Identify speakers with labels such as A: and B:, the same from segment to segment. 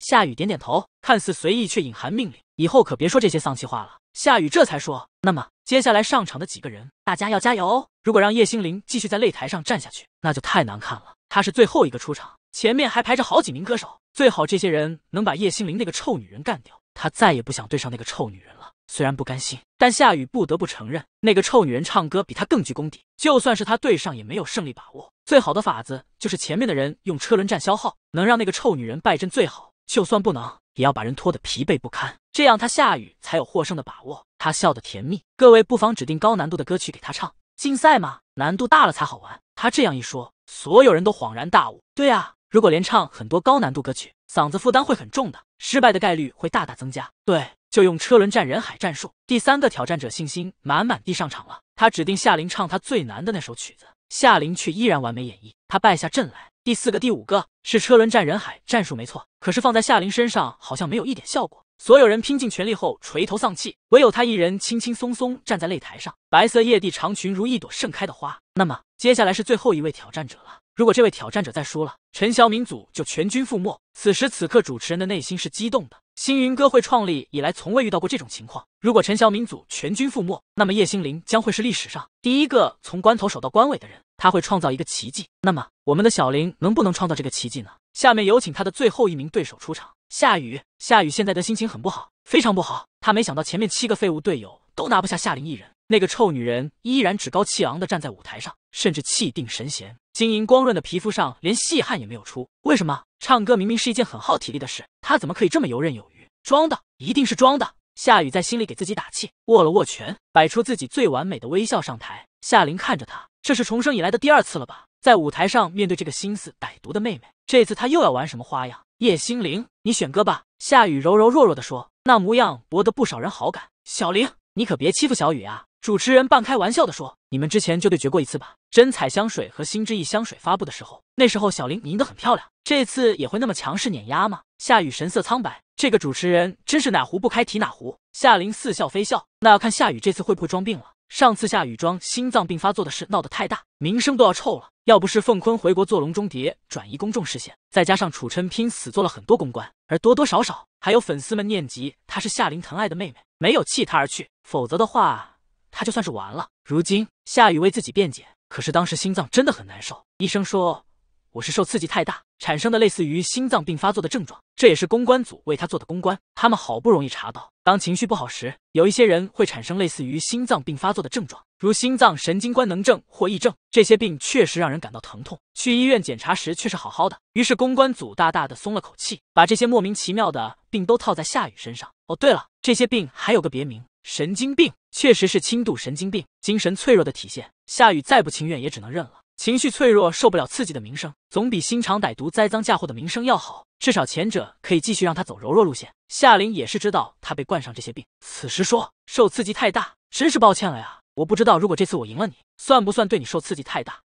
A: 夏雨点点头，看似随意，却隐含命令：“以后可别说这些丧气话了。”夏雨这才说：“那么接下来上场的几个人，大家要加油哦！如果让叶星凌继续在擂台上站下去，那就太难看了。她是最后一个出场，前面还排着好几名歌手，最好这些人能把叶星凌那个臭女人干掉。她再也不想对上那个臭女人了。虽然不甘心，但夏雨不得不承认，那个臭女人唱歌比她更具功底。就算是她对上，也没有胜利把握。最好的法子就是前面的人用车轮战消耗，能让那个臭女人败阵最好。就算不能。”也要把人拖得疲惫不堪，这样他夏雨才有获胜的把握。他笑得甜蜜。各位不妨指定高难度的歌曲给他唱。竞赛嘛，难度大了才好玩。他这样一说，所有人都恍然大悟。对啊，如果连唱很多高难度歌曲，嗓子负担会很重的，失败的概率会大大增加。对，就用车轮战人海战术。第三个挑战者信心满满地上场了，他指定夏琳唱他最难的那首曲子，夏琳却依然完美演绎，他败下阵来。第四个、第五个是车轮战人海战术，没错。可是放在夏琳身上，好像没有一点效果。所有人拼尽全力后垂头丧气，唯有他一人轻轻松松站在擂台上，白色夜地长裙如一朵盛开的花。那么接下来是最后一位挑战者了。如果这位挑战者再输了，陈晓敏组就全军覆没。此时此刻，主持人的内心是激动的。星云歌会创立以来，从未遇到过这种情况。如果陈晓明组全军覆没，那么叶星凌将会是历史上第一个从关头守到关尾的人。他会创造一个奇迹。那么，我们的小林能不能创造这个奇迹呢？下面有请他的最后一名对手出场。夏雨，夏雨现在的心情很不好，非常不好。他没想到前面七个废物队友都拿不下夏林一人，那个臭女人依然趾高气昂的站在舞台上，甚至气定神闲，晶莹光润的皮肤上连细汗也没有出。为什么？唱歌明明是一件很耗体力的事，他怎么可以这么游刃有余？装的，一定是装的。夏雨在心里给自己打气，握了握拳，摆出自己最完美的微笑上台。夏琳看着他，这是重生以来的第二次了吧？在舞台上面对这个心思歹毒的妹妹，这次他又要玩什么花样？叶心凌，你选歌吧。夏雨柔柔弱弱的说，那模样博得不少人好感。小玲，你可别欺负小雨啊！主持人半开玩笑的说，你们之前就对决过一次吧？真彩香水和心之翼香水发布的时候，那时候小林赢得很漂亮，这次也会那么强势碾压吗？夏雨神色苍白。这个主持人真是哪壶不开提哪壶。夏琳似笑非笑，那要看夏雨这次会不会装病了。上次夏雨装心脏病发作的事闹得太大，名声都要臭了。要不是凤坤回国做笼中蝶，转移公众视线，再加上楚琛拼死做了很多公关，而多多少少还有粉丝们念及她是夏琳疼爱的妹妹，没有弃她而去，否则的话，她就算是完了。如今夏雨为自己辩解，可是当时心脏真的很难受，医生说。我是受刺激太大产生的类似于心脏病发作的症状，这也是公关组为他做的公关。他们好不容易查到，当情绪不好时，有一些人会产生类似于心脏病发作的症状，如心脏神经官能症或癔症。这些病确实让人感到疼痛，去医院检查时却是好好的。于是公关组大大的松了口气，把这些莫名其妙的病都套在夏雨身上。哦，对了，这些病还有个别名，神经病，确实是轻度神经病，精神脆弱的体现。夏雨再不情愿也只能认了。情绪脆弱、受不了刺激的名声，总比心肠歹毒、栽赃嫁祸的名声要好。至少前者可以继续让他走柔弱路线。夏琳也是知道他被冠上这些病，此时说受刺激太大，真是抱歉了呀。我不知道如果这次我赢了你，算不算对你受刺激太大？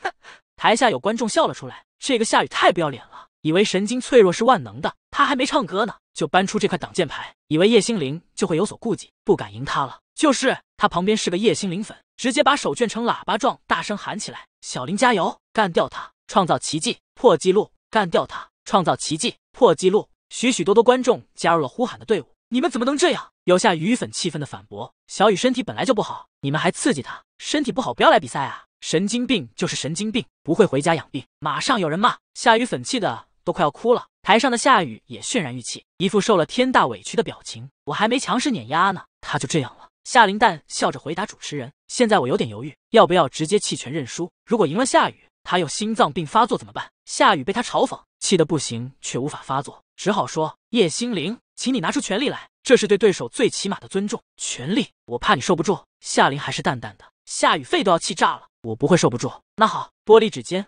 A: 台下有观众笑了出来。这个夏雨太不要脸了，以为神经脆弱是万能的，他还没唱歌呢，就搬出这块挡箭牌，以为叶心凌就会有所顾忌，不敢赢他了。就是他旁边是个叶心凌粉，直接把手卷成喇叭状，大声喊起来。小林加油，干掉他，创造奇迹，破纪录！干掉他，创造奇迹，破纪录！许许多多观众加入了呼喊的队伍。你们怎么能这样？有下雨粉气愤的反驳：“小雨身体本来就不好，你们还刺激他，身体不好不要来比赛啊！神经病就是神经病，不会回家养病。”马上有人骂下雨粉气的都快要哭了。台上的夏雨也渲然欲泣，一副受了天大委屈的表情。我还没强势碾压呢，他就这样了。夏林蛋笑着回答主持人：“现在我有点犹豫，要不要直接弃权认输？如果赢了夏雨，他有心脏病发作怎么办？”夏雨被他嘲讽，气得不行，却无法发作，只好说：“叶心凌，请你拿出全力来，这是对对手最起码的尊重。全力，我怕你受不住。”夏林还是淡淡的：“夏雨肺都要气炸了，我不会受不住。”那好，玻璃指尖，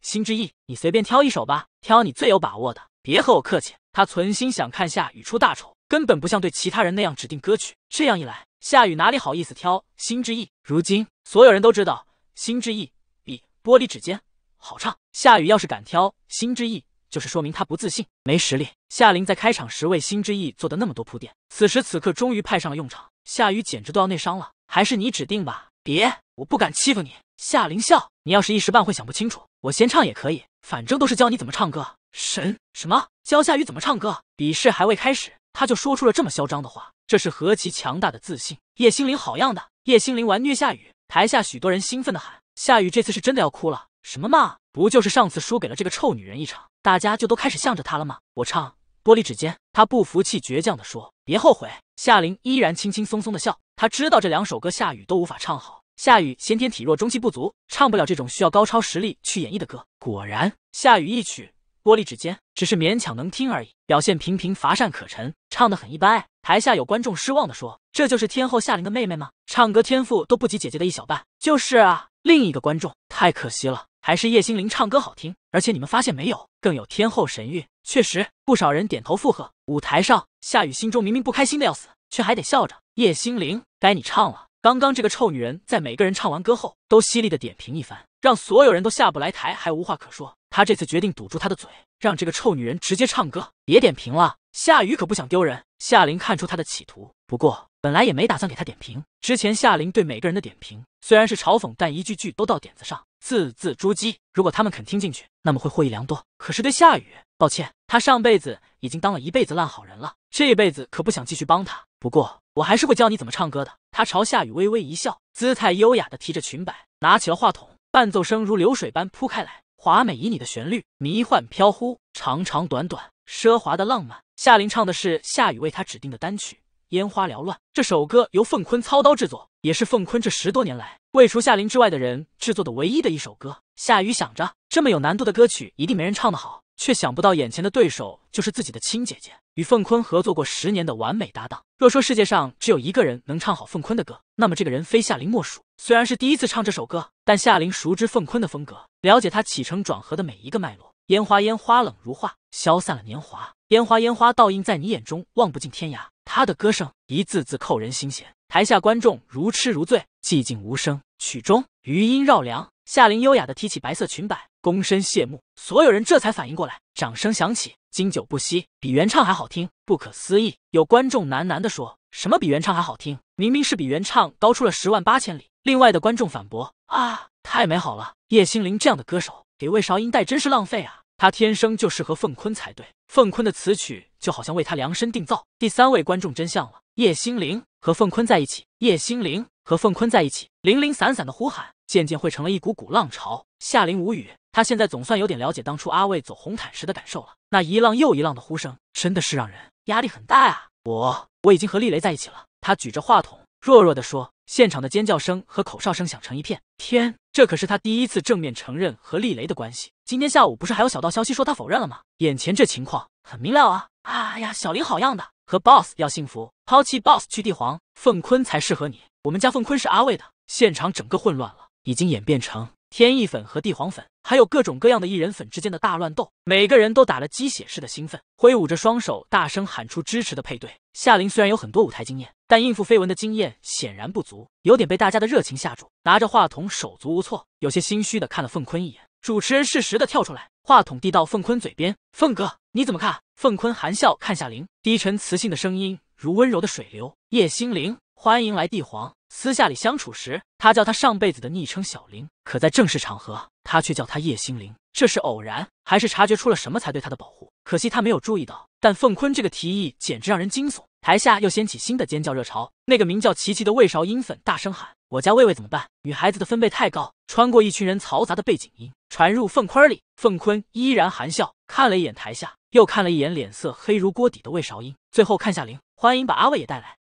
A: 心之翼，你随便挑一首吧，挑你最有把握的，别和我客气。他存心想看夏雨出大丑，根本不像对其他人那样指定歌曲，这样一来。夏雨哪里好意思挑《心之翼》？如今所有人都知道，《心之翼》比《玻璃指尖》好唱。夏雨要是敢挑《心之翼》，就是说明他不自信、没实力。夏琳在开场时为《心之翼》做的那么多铺垫，此时此刻终于派上了用场。夏雨简直都要内伤了，还是你指定吧？别，我不敢欺负你。夏琳笑，你要是一时半会想不清楚，我先唱也可以，反正都是教你怎么唱歌。神什么？教夏雨怎么唱歌。比试还未开始，他就说出了这么嚣张的话，这是何其强大的自信！叶心凌好样的！叶心凌玩虐夏雨，台下许多人兴奋的喊：夏雨这次是真的要哭了！什么嘛，不就是上次输给了这个臭女人一场，大家就都开始向着她了吗？我唱玻璃指尖，他不服气，倔强的说：别后悔。夏琳依然轻轻松松的笑，他知道这两首歌夏雨都无法唱好。夏雨先天体弱，中气不足，唱不了这种需要高超实力去演绎的歌。果然，夏雨一曲《玻璃指尖》只是勉强能听而已，表现平平乏善可陈，唱得很一般。台下有观众失望的说：“这就是天后夏琳的妹妹吗？唱歌天赋都不及姐姐的一小半。”就是啊，另一个观众太可惜了，还是叶心凌唱歌好听。而且你们发现没有，更有天后神韵。确实，不少人点头附和。舞台上，夏雨心中明明不开心的要死，却还得笑着：“叶心凌，该你唱了。”刚刚这个臭女人在每个人唱完歌后，都犀利的点评一番，让所有人都下不来台，还无话可说。她这次决定堵住她的嘴，让这个臭女人直接唱歌，别点评了。夏雨可不想丢人。夏琳看出她的企图，不过本来也没打算给她点评。之前夏琳对每个人的点评虽然是嘲讽，但一句句都到点子上，字字珠玑。如果他们肯听进去，那么会获益良多。可是对夏雨，抱歉，他上辈子已经当了一辈子烂好人了，这辈子可不想继续帮他。不过我还是会教你怎么唱歌的。他朝夏雨微微一笑，姿态优雅的提着裙摆，拿起了话筒，伴奏声如流水般铺开来，华美旖旎的旋律，迷幻飘忽，长长短短，奢华的浪漫。夏琳唱的是夏雨为他指定的单曲《烟花缭乱》，这首歌由凤坤操刀制作，也是凤坤这十多年来为除夏琳之外的人制作的唯一的一首歌。夏雨想着，这么有难度的歌曲，一定没人唱得好。却想不到眼前的对手就是自己的亲姐姐，与凤坤合作过十年的完美搭档。若说世界上只有一个人能唱好凤坤的歌，那么这个人非夏琳莫属。虽然是第一次唱这首歌，但夏琳熟知凤坤的风格，了解他起承转合的每一个脉络。烟花烟花冷如画，消散了年华。烟花烟花倒映在你眼中，望不尽天涯。他的歌声一字字扣人心弦，台下观众如痴如醉，寂静无声。曲中余音绕梁，夏琳优雅的提起白色裙摆。躬身谢幕，所有人这才反应过来，掌声响起，经久不息，比原唱还好听，不可思议！有观众喃喃地说：“什么比原唱还好听？明明是比原唱高出了十万八千里。”另外的观众反驳：“啊，太美好了！叶心凌这样的歌手，给魏韶音带真是浪费啊！她天生就适合凤坤才对，凤坤的词曲就好像为她量身定造。”第三位观众真相了，叶心凌和凤坤在一起，叶心凌和凤坤在一起，零零散散的呼喊，渐渐汇成了一股股浪潮。夏琳无语。他现在总算有点了解当初阿卫走红毯时的感受了，那一浪又一浪的呼声，真的是让人压力很大啊！我我已经和厉雷在一起了。他举着话筒，弱弱的说。现场的尖叫声和口哨声响成一片。天，这可是他第一次正面承认和厉雷的关系。今天下午不是还有小道消息说他否认了吗？眼前这情况很明了啊！哎呀，小林好样的，和 boss 要幸福，抛弃 boss 去帝皇，凤坤才适合你。我们家凤坤是阿卫的。现场整个混乱了，已经演变成。天意粉和帝皇粉，还有各种各样的艺人粉之间的大乱斗，每个人都打了鸡血似的兴奋，挥舞着双手，大声喊出支持的配对。夏琳虽然有很多舞台经验，但应付绯闻的经验显然不足，有点被大家的热情吓住，拿着话筒手足无措，有些心虚的看了凤坤一眼。主持人适时的跳出来，话筒递到凤坤嘴边：“凤哥，你怎么看？”凤坤含笑看夏琳，低沉磁性的声音如温柔的水流：“叶心凌，欢迎来帝皇。”私下里相处时，他叫他上辈子的昵称小玲，可在正式场合，他却叫他叶心灵。这是偶然，还是察觉出了什么才对他的保护？可惜他没有注意到。但凤坤这个提议简直让人惊悚，台下又掀起新的尖叫热潮。那个名叫琪琪的魏韶音粉大声喊：“我家魏魏怎么办？”女孩子的分贝太高，穿过一群人嘈杂的背景音，传入凤坤里。凤坤依然含笑，看了一眼台下，又看了一眼脸色黑如锅底的魏韶音，最后看夏玲，欢迎把阿魏也带来。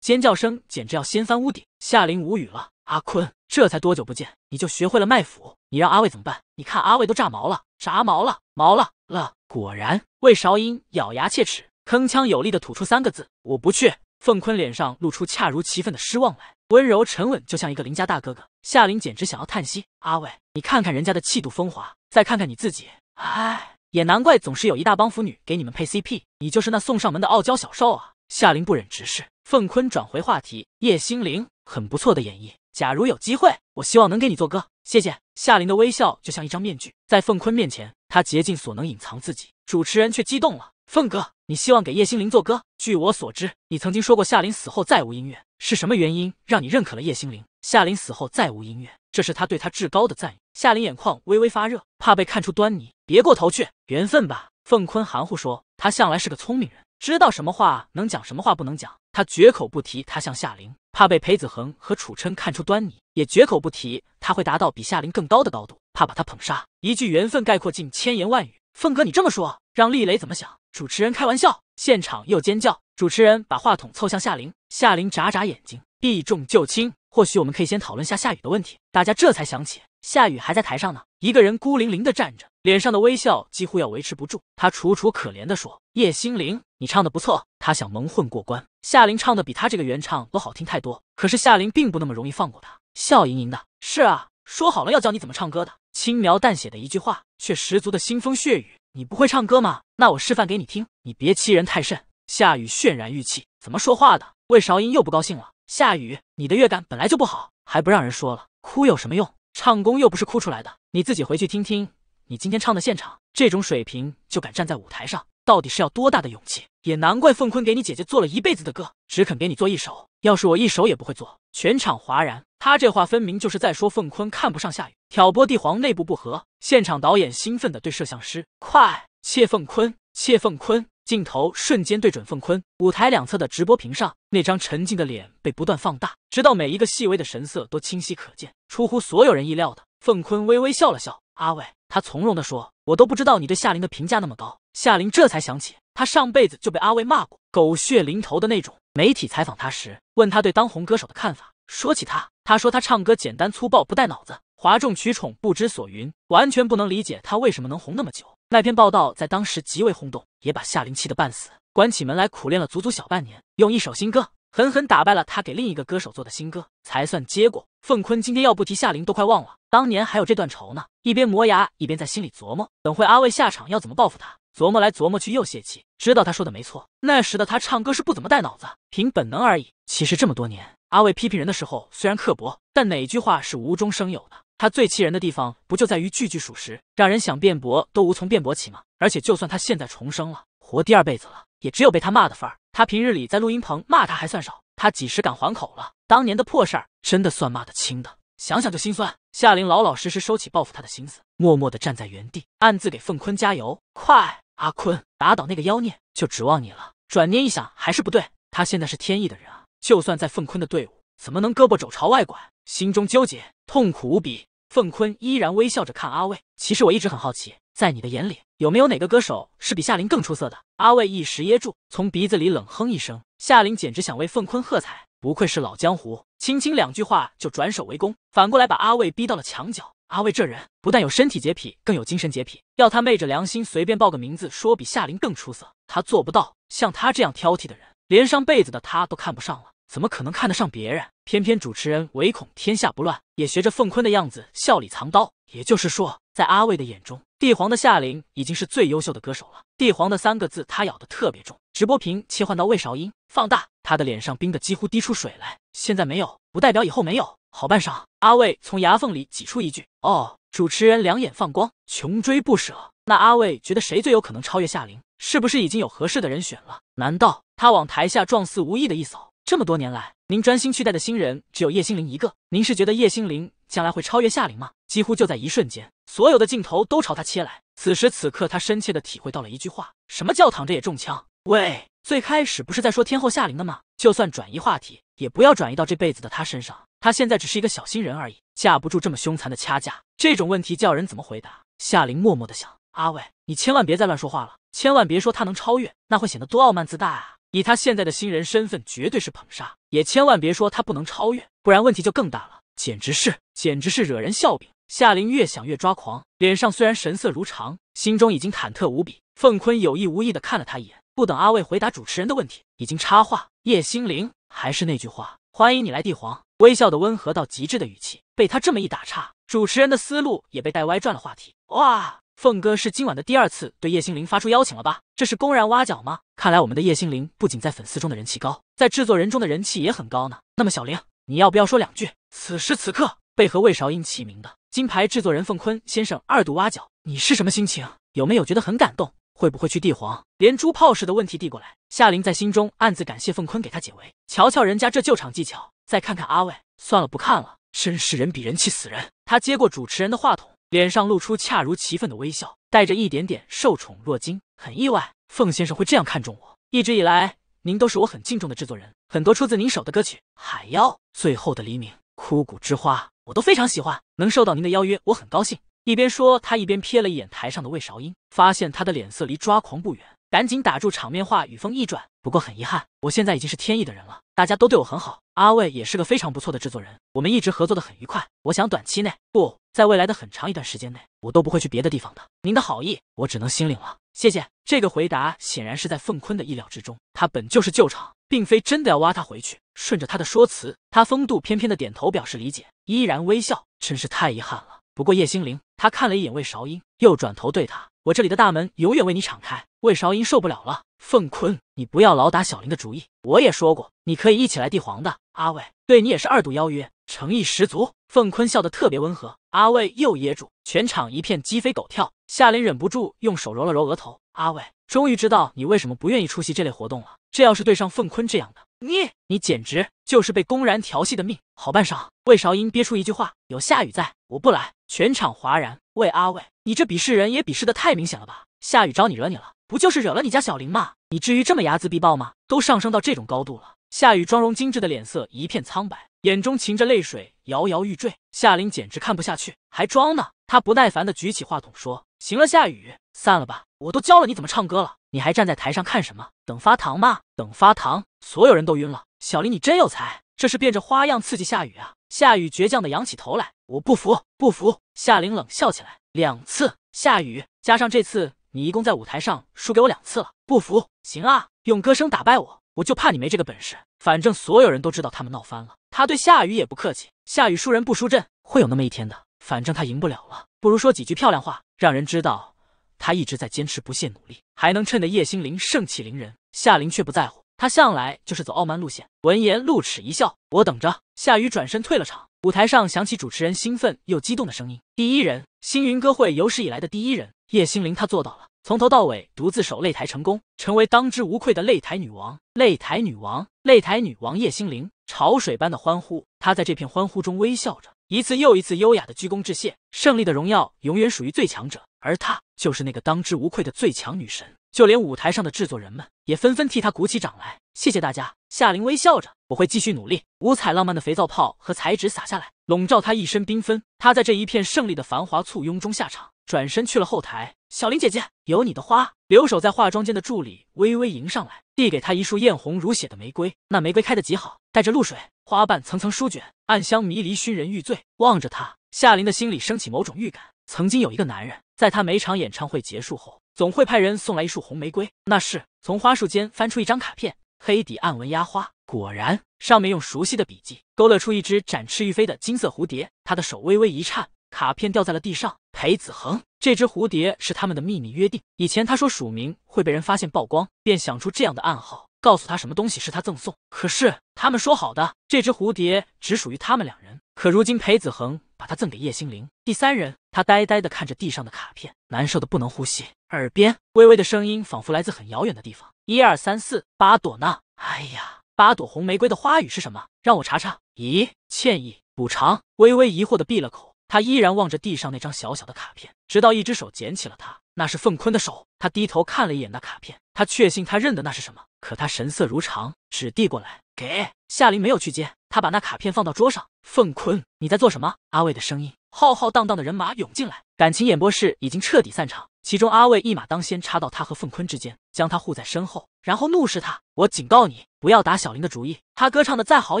A: 尖叫声简直要掀翻屋顶，夏琳无语了。阿坤，这才多久不见，你就学会了卖腐？你让阿卫怎么办？你看阿卫都炸毛了，炸毛了，毛了了。果然，魏韶音咬牙切齿，铿锵有力的吐出三个字：我不去。凤坤脸上露出恰如其分的失望来，温柔沉稳，就像一个邻家大哥哥。夏琳简直想要叹息：阿卫，你看看人家的气度风华，再看看你自己，唉，也难怪总是有一大帮腐女给你们配 CP，你就是那送上门的傲娇小受啊。夏琳不忍直视。凤坤转回话题，叶心凌很不错的演绎。假如有机会，我希望能给你做歌。谢谢。夏琳的微笑就像一张面具，在凤坤面前，他竭尽所能隐藏自己。主持人却激动了：“凤哥，你希望给叶心凌做歌？据我所知，你曾经说过夏琳死后再无音乐，是什么原因让你认可了叶心凌？夏琳死后再无音乐，这是他对他至高的赞誉。”夏琳眼眶微微发热，怕被看出端倪，别过头去，缘分吧。凤坤含糊说：“他向来是个聪明人，知道什么话能讲，什么话不能讲。他绝口不提他像夏琳，怕被裴子恒和楚琛看出端倪，也绝口不提他会达到比夏琳更高的高度，怕把他捧杀。一句缘分概括尽千言万语。凤哥，你这么说，让厉雷怎么想？”主持人开玩笑，现场又尖叫。主持人把话筒凑向夏琳，夏琳眨眨眼睛，避重就轻。或许我们可以先讨论下夏雨的问题。大家这才想起，夏雨还在台上呢，一个人孤零零的站着，脸上的微笑几乎要维持不住。他楚楚可怜的说：“叶心凌，你唱的不错。”他想蒙混过关。夏琳唱的比他这个原唱都好听太多。可是夏琳并不那么容易放过他，笑盈盈的：“是啊，说好了要教你怎么唱歌的。”轻描淡写的一句话，却十足的腥风血雨。你不会唱歌吗？那我示范给你听。你别欺人太甚。夏雨渲然欲泣，怎么说话的？魏韶音又不高兴了。夏雨，你的乐感本来就不好，还不让人说了，哭有什么用？唱功又不是哭出来的，你自己回去听听。你今天唱的现场，这种水平就敢站在舞台上，到底是要多大的勇气？也难怪凤坤给你姐姐做了一辈子的歌，只肯给你做一首。要是我一首也不会做，全场哗然。他这话分明就是在说凤坤看不上夏雨，挑拨帝皇内部不和。现场导演兴奋地对摄像师：“快切凤坤，切凤坤。”镜头瞬间对准凤坤，舞台两侧的直播屏上，那张沉静的脸被不断放大，直到每一个细微的神色都清晰可见。出乎所有人意料的，凤坤微微笑了笑：“阿伟。”他从容地说：“我都不知道你对夏琳的评价那么高。”夏琳这才想起，他上辈子就被阿伟骂过，狗血淋头的那种。媒体采访他时，问他对当红歌手的看法，说起他，他说他唱歌简单粗暴，不带脑子，哗众取宠，不知所云，完全不能理解他为什么能红那么久。那篇报道在当时极为轰动，也把夏琳气得半死，关起门来苦练了足足小半年，用一首新歌狠狠打败了他给另一个歌手做的新歌，才算结果。凤坤今天要不提夏琳都快忘了，当年还有这段仇呢。一边磨牙一边在心里琢磨，等会阿卫下场要怎么报复他。琢磨来琢磨去又泄气，知道他说的没错，那时的他唱歌是不怎么带脑子，凭本能而已。其实这么多年，阿卫批评人的时候虽然刻薄，但哪句话是无中生有的？他最气人的地方，不就在于句句属实，让人想辩驳都无从辩驳起吗？而且，就算他现在重生了，活第二辈子了，也只有被他骂的份儿。他平日里在录音棚骂他还算少，他几时敢还口了？当年的破事儿，真的算骂得轻的，想想就心酸。夏琳老老实实收起报复他的心思，默默地站在原地，暗自给凤坤加油。快，阿坤，打倒那个妖孽，就指望你了。转念一想，还是不对，他现在是天意的人啊，就算在凤坤的队伍，怎么能胳膊肘朝外拐？心中纠结，痛苦无比。凤坤依然微笑着看阿卫。其实我一直很好奇，在你的眼里，有没有哪个歌手是比夏琳更出色的？阿卫一时噎住，从鼻子里冷哼一声。夏琳简直想为凤坤喝彩，不愧是老江湖，轻轻两句话就转守为攻，反过来把阿卫逼到了墙角。阿卫这人不但有身体洁癖，更有精神洁癖。要他昧着良心随便报个名字，说比夏琳更出色，他做不到。像他这样挑剔的人，连上辈子的他都看不上了。怎么可能看得上别人？偏偏主持人唯恐天下不乱，也学着凤坤的样子笑里藏刀。也就是说，在阿卫的眼中，帝皇的夏琳已经是最优秀的歌手了。帝皇的三个字，他咬得特别重。直播屏切换到魏韶音，放大，他的脸上冰得几乎滴出水来。现在没有，不代表以后没有。好半晌，阿卫从牙缝里挤出一句：“哦。”主持人两眼放光，穷追不舍。那阿卫觉得谁最有可能超越夏琳？是不是已经有合适的人选了？难道他往台下状似无意的一扫？这么多年来，您专心去带的新人只有叶心凌一个。您是觉得叶心凌将来会超越夏琳吗？几乎就在一瞬间，所有的镜头都朝他切来。此时此刻，他深切的体会到了一句话：什么叫躺着也中枪？喂，最开始不是在说天后夏琳的吗？就算转移话题，也不要转移到这辈子的他身上。他现在只是一个小新人而已，架不住这么凶残的掐架。这种问题叫人怎么回答？夏琳默默的想：阿伟，你千万别再乱说话了，千万别说他能超越，那会显得多傲慢自大啊。以他现在的新人身份，绝对是捧杀，也千万别说他不能超越，不然问题就更大了。简直是，简直是惹人笑柄。夏琳越想越抓狂，脸上虽然神色如常，心中已经忐忑无比。凤坤有意无意的看了他一眼，不等阿卫回答主持人的问题，已经插话：“叶心凌，还是那句话，欢迎你来帝皇。”微笑的温和到极致的语气，被他这么一打岔，主持人的思路也被带歪，转了话题。哇！凤哥是今晚的第二次对叶心凌发出邀请了吧？这是公然挖角吗？看来我们的叶心凌不仅在粉丝中的人气高，在制作人中的人气也很高呢。那么小玲，你要不要说两句？此时此刻，被和魏韶音齐名的金牌制作人凤坤先生二度挖角，你是什么心情？有没有觉得很感动？会不会去帝皇？连珠炮似的问题递过来，夏琳在心中暗自感谢凤坤给他解围。瞧瞧人家这救场技巧，再看看阿伟，算了，不看了，真是人比人气死人。他接过主持人的话筒。脸上露出恰如其分的微笑，带着一点点受宠若惊。很意外，凤先生会这样看重我。一直以来，您都是我很敬重的制作人，很多出自您手的歌曲，《海妖》《最后的黎明》《枯骨之花》，我都非常喜欢。能受到您的邀约，我很高兴。一边说，他一边瞥了一眼台上的魏韶音，发现他的脸色离抓狂不远。赶紧打住场面话，语风一转。不过很遗憾，我现在已经是天意的人了，大家都对我很好。阿卫也是个非常不错的制作人，我们一直合作的很愉快。我想短期内，不在未来的很长一段时间内，我都不会去别的地方的。您的好意，我只能心领了，谢谢。这个回答显然是在凤坤的意料之中，他本就是救场，并非真的要挖他回去。顺着他的说辞，他风度翩翩的点头表示理解，依然微笑。真是太遗憾了。不过叶心凌，他看了一眼魏韶音，又转头对他。我这里的大门永远为你敞开。魏韶音受不了了，凤坤，你不要老打小林的主意。我也说过，你可以一起来帝皇的。阿伟，对你也是二度邀约，诚意十足。凤坤笑得特别温和。阿伟又噎住，全场一片鸡飞狗跳。夏林忍不住用手揉了揉额头。阿伟，终于知道你为什么不愿意出席这类活动了。这要是对上凤坤这样的，你你简直就是被公然调戏的命。好半晌，魏韶音憋出一句话：“有夏雨在，我不来。”全场哗然。魏，阿伟，你这鄙视人也鄙视的太明显了吧？夏雨招你惹你了，不就是惹了你家小林吗？你至于这么睚眦必报吗？都上升到这种高度了。夏雨妆容精致的脸色一片苍白，眼中噙着泪水，摇摇欲坠。夏林简直看不下去，还装呢？他不耐烦的举起话筒说：“行了，夏雨，散了吧。我都教了你怎么唱歌了，你还站在台上看什么？等发糖吗？等发糖！”所有人都晕了。小林，你真有才，这是变着花样刺激夏雨啊！夏雨倔强的扬起头来，我不服，不服！夏林冷笑起来，两次。夏雨加上这次，你一共在舞台上输给我两次了，不服？行啊，用歌声打败我，我就怕你没这个本事。反正所有人都知道他们闹翻了，他对夏雨也不客气。夏雨输人不输阵，会有那么一天的。反正他赢不了了，不如说几句漂亮话，让人知道他一直在坚持不懈努力，还能趁着叶心凌盛气凌人。夏林却不在乎。他向来就是走傲慢路线。闻言，露齿一笑：“我等着。”夏雨转身退了场。舞台上响起主持人兴奋又激动的声音：“第一人，星云歌会有史以来的第一人，叶心凌，她做到了，从头到尾独自守擂台成功，成为当之无愧的擂台女王。擂台女王，擂台女王叶心凌！”潮水般的欢呼，她在这片欢呼中微笑着，一次又一次优雅的鞠躬致谢。胜利的荣耀永远属于最强者，而她就是那个当之无愧的最强女神。就连舞台上的制作人们也纷纷替他鼓起掌来。谢谢大家，夏琳微笑着，我会继续努力。五彩浪漫的肥皂泡和彩纸洒下来，笼罩她一身缤纷。她在这一片胜利的繁华簇拥中下场，转身去了后台。小林姐姐，有你的花。留守在化妆间的助理微微迎上来，递给她一束艳红如血的玫瑰。那玫瑰开得极好，带着露水，花瓣层层舒卷，暗香迷离，熏人欲醉。望着她，夏琳的心里升起某种预感。曾经有一个男人，在他每场演唱会结束后。总会派人送来一束红玫瑰。那是从花束间翻出一张卡片，黑底暗纹压花，果然上面用熟悉的笔迹勾勒出一只展翅欲飞的金色蝴蝶。他的手微微一颤，卡片掉在了地上。裴子恒，这只蝴蝶是他们的秘密约定。以前他说署名会被人发现曝光，便想出这样的暗号，告诉他什么东西是他赠送。可是他们说好的，这只蝴蝶只属于他们两人。可如今裴子恒。把它赠给叶心凌。第三人，他呆呆地看着地上的卡片，难受的不能呼吸。耳边微微的声音仿佛来自很遥远的地方。一二三四，八朵呢？哎呀，八朵红玫瑰的花语是什么？让我查查。咦，歉意，补偿。微微疑惑的闭了口。他依然望着地上那张小小的卡片，直到一只手捡起了它。那是凤坤的手。他低头看了一眼那卡片，他确信他认得那是什么。可他神色如常，纸递过来，给夏琳没有去接。他把那卡片放到桌上。凤坤，你在做什么？阿卫的声音。浩浩荡荡的人马涌进来，感情演播室已经彻底散场。其中阿卫一马当先插到他和凤坤之间，将他护在身后，然后怒视他：“我警告你，不要打小林的主意。他歌唱的再好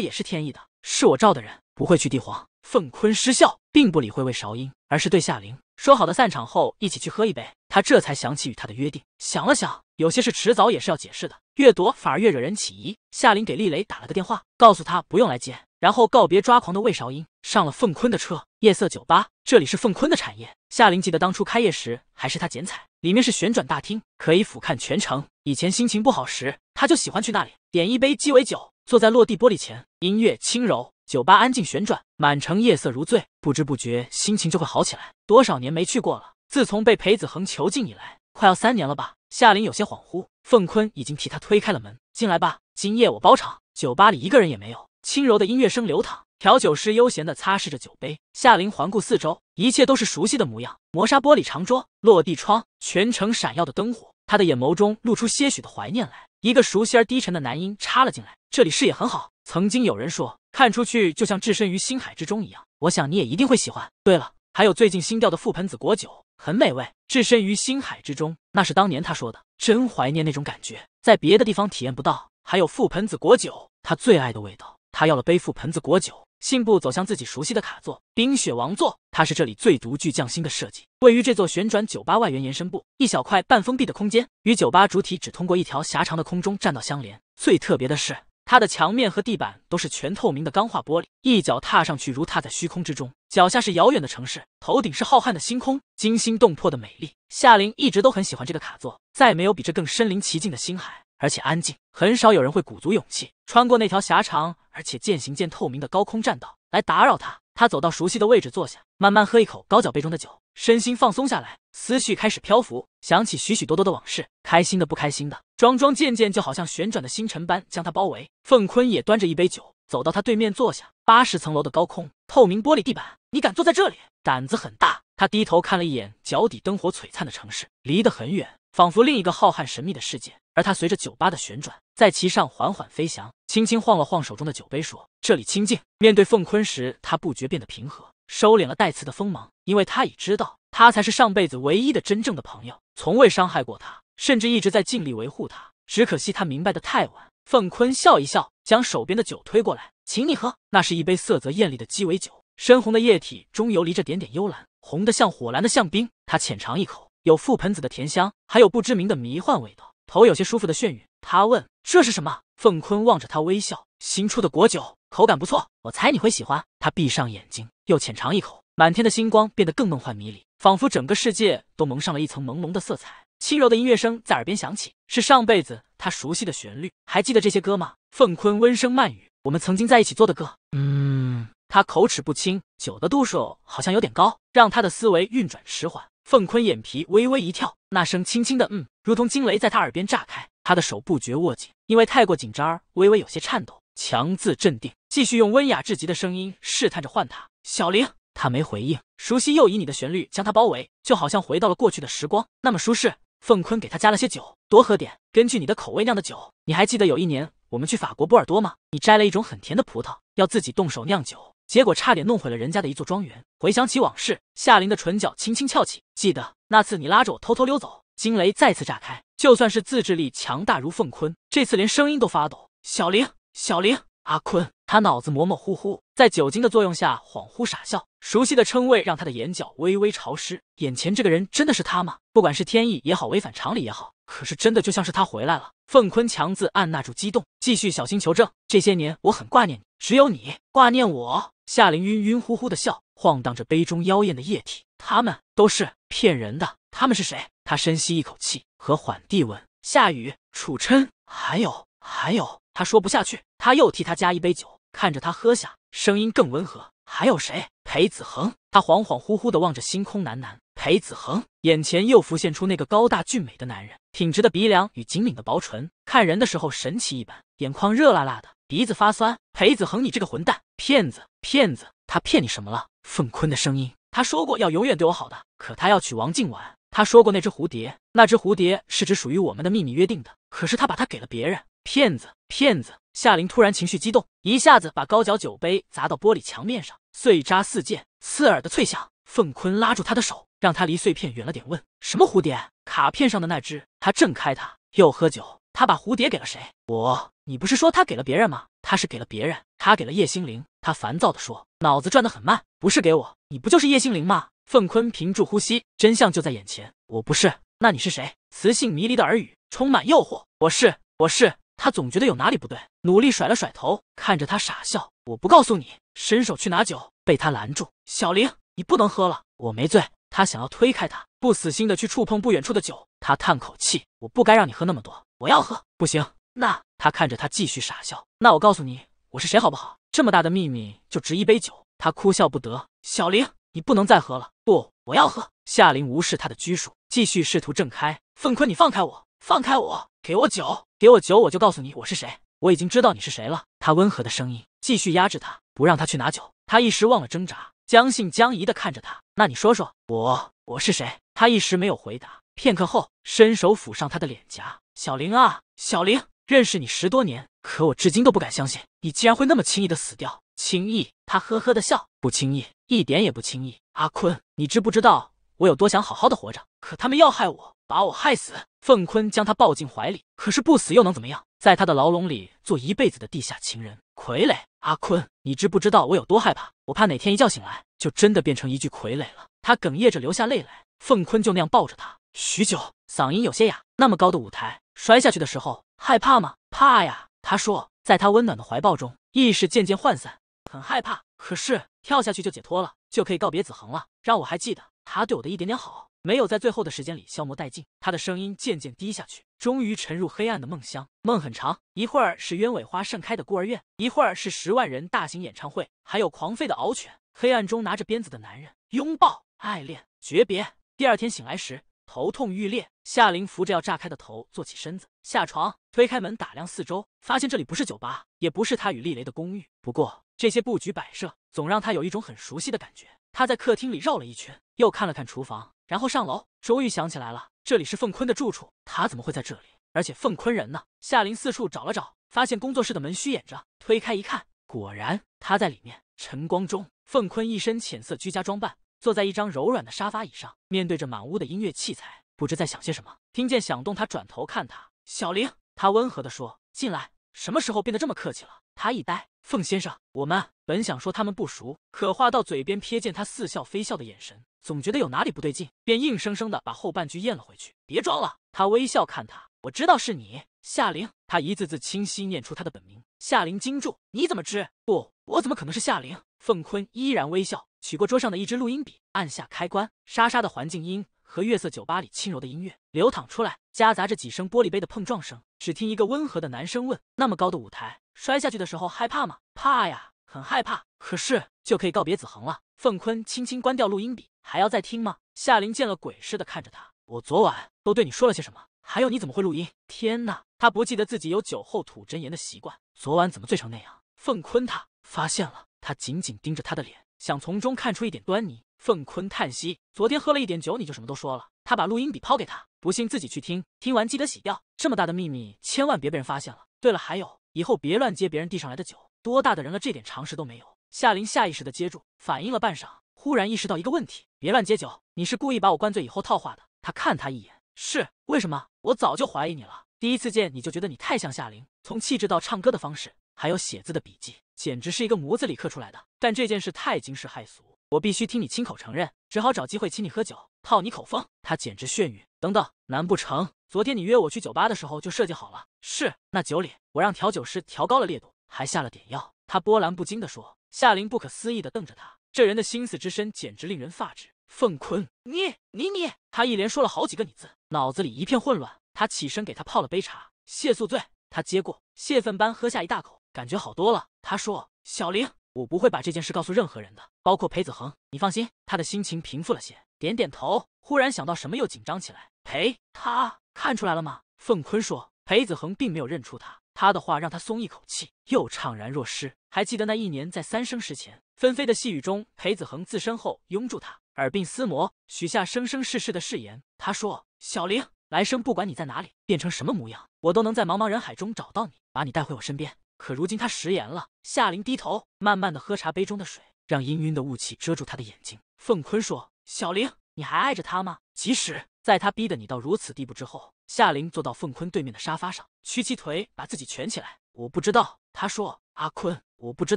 A: 也是天意的，是我召的人，不会去帝皇。”凤坤失笑，并不理会魏韶音，而是对夏琳说好的散场后一起去喝一杯。他这才想起与他的约定，想了想，有些事迟早也是要解释的，越躲反而越惹人起疑。夏琳给厉雷打了个电话，告诉他不用来接。然后告别抓狂的魏韶音，上了凤坤的车。夜色酒吧，这里是凤坤的产业。夏琳记得当初开业时还是他剪彩，里面是旋转大厅，可以俯瞰全城。以前心情不好时，他就喜欢去那里，点一杯鸡尾酒，坐在落地玻璃前，音乐轻柔，酒吧安静旋转，满城夜色如醉，不知不觉心情就会好起来。多少年没去过了，自从被裴子恒囚禁以来，快要三年了吧？夏琳有些恍惚，凤坤已经替他推开了门，进来吧，今夜我包场。酒吧里一个人也没有。轻柔的音乐声流淌，调酒师悠闲地擦拭着酒杯。夏琳环顾四周，一切都是熟悉的模样：磨砂玻璃长桌、落地窗、全城闪耀的灯火。他的眼眸中露出些许的怀念来。一个熟悉而低沉的男音插了进来：“这里视野很好，曾经有人说，看出去就像置身于星海之中一样。我想你也一定会喜欢。对了，还有最近新调的覆盆子果酒，很美味。置身于星海之中，那是当年他说的，真怀念那种感觉，在别的地方体验不到。还有覆盆子果酒，他最爱的味道。他要了杯覆盆子果酒。”信步走向自己熟悉的卡座——冰雪王座。它是这里最独具匠心的设计，位于这座旋转酒吧外缘延伸部，一小块半封闭的空间，与酒吧主体只通过一条狭长的空中栈道相连。最特别的是，它的墙面和地板都是全透明的钢化玻璃，一脚踏上去如踏在虚空之中，脚下是遥远的城市，头顶是浩瀚的星空，惊心动魄的美丽。夏琳一直都很喜欢这个卡座，再没有比这更身临其境的星海。而且安静，很少有人会鼓足勇气穿过那条狭长而且渐行渐透明的高空栈道来打扰他。他走到熟悉的位置坐下，慢慢喝一口高脚杯中的酒，身心放松下来，思绪开始漂浮，想起许许多多的往事，开心的、不开心的，桩桩件件就好像旋转的星辰般将他包围。凤坤也端着一杯酒走到他对面坐下，八十层楼的高空，透明玻璃地板，你敢坐在这里？胆子很大。他低头看了一眼脚底灯火璀璨的城市，离得很远，仿佛另一个浩瀚神秘的世界。而他随着酒吧的旋转，在其上缓缓飞翔，轻轻晃了晃手中的酒杯，说：“这里清静。”面对凤坤时，他不觉变得平和，收敛了带刺的锋芒，因为他已知道，他才是上辈子唯一的真正的朋友，从未伤害过他，甚至一直在尽力维护他。只可惜他明白的太晚。凤坤笑一笑，将手边的酒推过来，请你喝。那是一杯色泽艳丽的鸡尾酒，深红的液体中游离着点点幽蓝，红的像火蓝的象冰。他浅尝一口，有覆盆子的甜香，还有不知名的迷幻味道。头有些舒服的眩晕，他问：“这是什么？”凤坤望着他微笑：“新出的果酒，口感不错，我猜你会喜欢。”他闭上眼睛，又浅尝一口，满天的星光变得更梦幻迷离，仿佛整个世界都蒙上了一层朦胧的色彩。轻柔的音乐声在耳边响起，是上辈子他熟悉的旋律。还记得这些歌吗？凤坤温声慢语：“我们曾经在一起做的歌。”嗯，他口齿不清，酒的度数好像有点高，让他的思维运转迟缓。凤坤眼皮微微一跳，那声轻轻的“嗯”，如同惊雷在他耳边炸开。他的手不觉握紧，因为太过紧张而微微有些颤抖。强自镇定，继续用温雅至极的声音试探着唤他：“小玲。”他没回应。熟悉又以你的旋律将他包围，就好像回到了过去的时光，那么舒适。凤坤给他加了些酒，多喝点，根据你的口味酿的酒。你还记得有一年我们去法国波尔多吗？你摘了一种很甜的葡萄，要自己动手酿酒。结果差点弄毁了人家的一座庄园。回想起往事，夏琳的唇角轻轻翘起。记得那次你拉着我偷偷溜走，惊雷再次炸开。就算是自制力强大如凤坤，这次连声音都发抖。小玲，小玲，阿坤，他脑子模模糊糊，在酒精的作用下恍惚傻笑。熟悉的称谓让他的眼角微微潮湿。眼前这个人真的是他吗？不管是天意也好，违反常理也好，可是真的就像是他回来了。凤坤强自按捺住激动，继续小心求证。这些年我很挂念你，只有你挂念我。夏琳晕晕乎乎的笑，晃荡着杯中妖艳的液体。他们都是骗人的。他们是谁？他深吸一口气，和缓地问：“夏雨、楚琛，还有还有。”他说不下去，他又替他加一杯酒，看着他喝下，声音更温和：“还有谁？裴子恒。”他恍恍惚惚的望着星空，喃喃：“裴子恒。”眼前又浮现出那个高大俊美的男人，挺直的鼻梁与紧抿的薄唇，看人的时候神奇一般，眼眶热辣辣的。鼻子发酸，裴子恒，你这个混蛋，骗子，骗子！他骗你什么了？凤坤的声音，他说过要永远对我好的，可他要娶王静婉。他说过那只蝴蝶，那只蝴蝶是只属于我们的秘密约定的，可是他把它给了别人。骗子，骗子！夏琳突然情绪激动，一下子把高脚酒杯砸到玻璃墙面上，碎渣四溅，刺耳的脆响。凤坤拉住他的手，让他离碎片远了点，问：什么蝴蝶？卡片上的那只。他挣开他，又喝酒。他把蝴蝶给了谁？我。你不是说他给了别人吗？他是给了别人，他给了叶心凌。他烦躁地说，脑子转得很慢。不是给我，你不就是叶心凌吗？凤坤屏住呼吸，真相就在眼前。我不是，那你是谁？磁性迷离的耳语充满诱惑。我是，我是。他总觉得有哪里不对，努力甩了甩头，看着他傻笑。我不告诉你，伸手去拿酒，被他拦住。小玲，你不能喝了，我没醉。他想要推开他，不死心的去触碰不远处的酒。他叹口气，我不该让你喝那么多，我要喝。不行。那他看着他继续傻笑。那我告诉你，我是谁好不好？这么大的秘密就值一杯酒。他哭笑不得。小林，你不能再喝了。不，我要喝。夏琳无视他的拘束，继续试图挣开。凤坤，你放开我，放开我，给我酒，给我酒，我就告诉你我是谁。我已经知道你是谁了。他温和的声音继续压制他，不让他去拿酒。他一时忘了挣扎，将信将疑的看着他。那你说说，我我是谁？他一时没有回答。片刻后，伸手抚上他的脸颊。小玲啊，小玲，认识你十多年，可我至今都不敢相信，你竟然会那么轻易的死掉。轻易？他呵呵的笑，不轻易，一点也不轻易。阿坤，你知不知道我有多想好好的活着？可他们要害我，把我害死。凤坤将他抱进怀里，可是不死又能怎么样？在他的牢笼里做一辈子的地下情人，傀儡。阿坤，你知不知道我有多害怕？我怕哪天一觉醒来，就真的变成一具傀儡了。他哽咽着流下泪来。凤坤就那样抱着他许久，嗓音有些哑。那么高的舞台，摔下去的时候害怕吗？怕呀。他说，在他温暖的怀抱中，意识渐渐涣散，很害怕。可是跳下去就解脱了，就可以告别子恒了。让我还记得他对我的一点点好，没有在最后的时间里消磨殆尽。他的声音渐渐低下去，终于沉入黑暗的梦乡。梦很长，一会儿是鸢尾花盛开的孤儿院，一会儿是十万人大型演唱会，还有狂吠的獒犬。黑暗中拿着鞭子的男人，拥抱、爱恋、诀别。第二天醒来时，头痛欲裂。夏琳扶着要炸开的头坐起身子，下床，推开门，打量四周，发现这里不是酒吧，也不是他与厉雷的公寓。不过这些布局摆设总让他有一种很熟悉的感觉。他在客厅里绕了一圈，又看了看厨房，然后上楼，终于想起来了，这里是凤坤的住处。他怎么会在这里？而且凤坤人呢？夏琳四处找了找，发现工作室的门虚掩着，推开一看，果然他在里面。晨光中，凤坤一身浅色居家装扮。坐在一张柔软的沙发椅上，面对着满屋的音乐器材，不知在想些什么。听见响动，他转头看他，小玲，他温和地说：“进来。”什么时候变得这么客气了？他一呆，凤先生，我们本想说他们不熟，可话到嘴边，瞥见他似笑非笑的眼神，总觉得有哪里不对劲，便硬生生的把后半句咽了回去。别装了，他微笑看他，我知道是你，夏玲。他一字字清晰念出他的本名。夏玲惊住，你怎么知？不，我怎么可能是夏玲？凤坤依然微笑。取过桌上的一支录音笔，按下开关，沙沙的环境音和月色酒吧里轻柔的音乐流淌出来，夹杂着几声玻璃杯的碰撞声。只听一个温和的男声问：“那么高的舞台，摔下去的时候害怕吗？”“怕呀，很害怕。”“可是就可以告别子恒了。”凤坤轻轻关掉录音笔，“还要再听吗？”夏琳见了鬼似的看着他：“我昨晚都对你说了些什么？还有你怎么会录音？”天哪，他不记得自己有酒后吐真言的习惯，昨晚怎么醉成那样？凤坤他发现了，他紧紧盯着他的脸。想从中看出一点端倪，凤坤叹息：“昨天喝了一点酒，你就什么都说了。”他把录音笔抛给他，不信自己去听，听完记得洗掉。这么大的秘密，千万别被人发现了。对了，还有，以后别乱接别人递上来的酒，多大的人了，这点常识都没有。夏琳下意识的接住，反应了半晌，忽然意识到一个问题：别乱接酒，你是故意把我灌醉以后套话的。他看他一眼，是为什么？我早就怀疑你了，第一次见你就觉得你太像夏琳，从气质到唱歌的方式。还有写字的笔记，简直是一个模子里刻出来的。但这件事太惊世骇俗，我必须听你亲口承认，只好找机会请你喝酒，套你口风。他简直眩晕。等等，难不成昨天你约我去酒吧的时候就设计好了？是。那酒里我让调酒师调高了烈度，还下了点药。他波澜不惊地说。夏琳不可思议地瞪着他，这人的心思之深，简直令人发指。凤坤，你你你！他一连说了好几个你字，脑子里一片混乱。他起身给他泡了杯茶，谢宿醉。他接过，泄愤般喝下一大口。感觉好多了。他说：“小玲，我不会把这件事告诉任何人的，包括裴子恒。你放心。”他的心情平复了些，点点头。忽然想到什么，又紧张起来。裴他看出来了吗？凤坤说：“裴子恒并没有认出他。”他的话让他松一口气，又怅然若失。还记得那一年，在三生石前，纷飞的细雨中，裴子恒自身后拥住他，耳鬓厮磨，许下生生世世的誓言。他说：“小玲，来生不管你在哪里，变成什么模样，我都能在茫茫人海中找到你，把你带回我身边。”可如今他食言了。夏琳低头，慢慢的喝茶杯中的水，让氤氲的雾气遮住他的眼睛。凤坤说：“小玲，你还爱着他吗？即使在他逼得你到如此地步之后。”夏琳坐到凤坤对面的沙发上，屈起腿，把自己蜷起来。我不知道，他说：“阿坤，我不知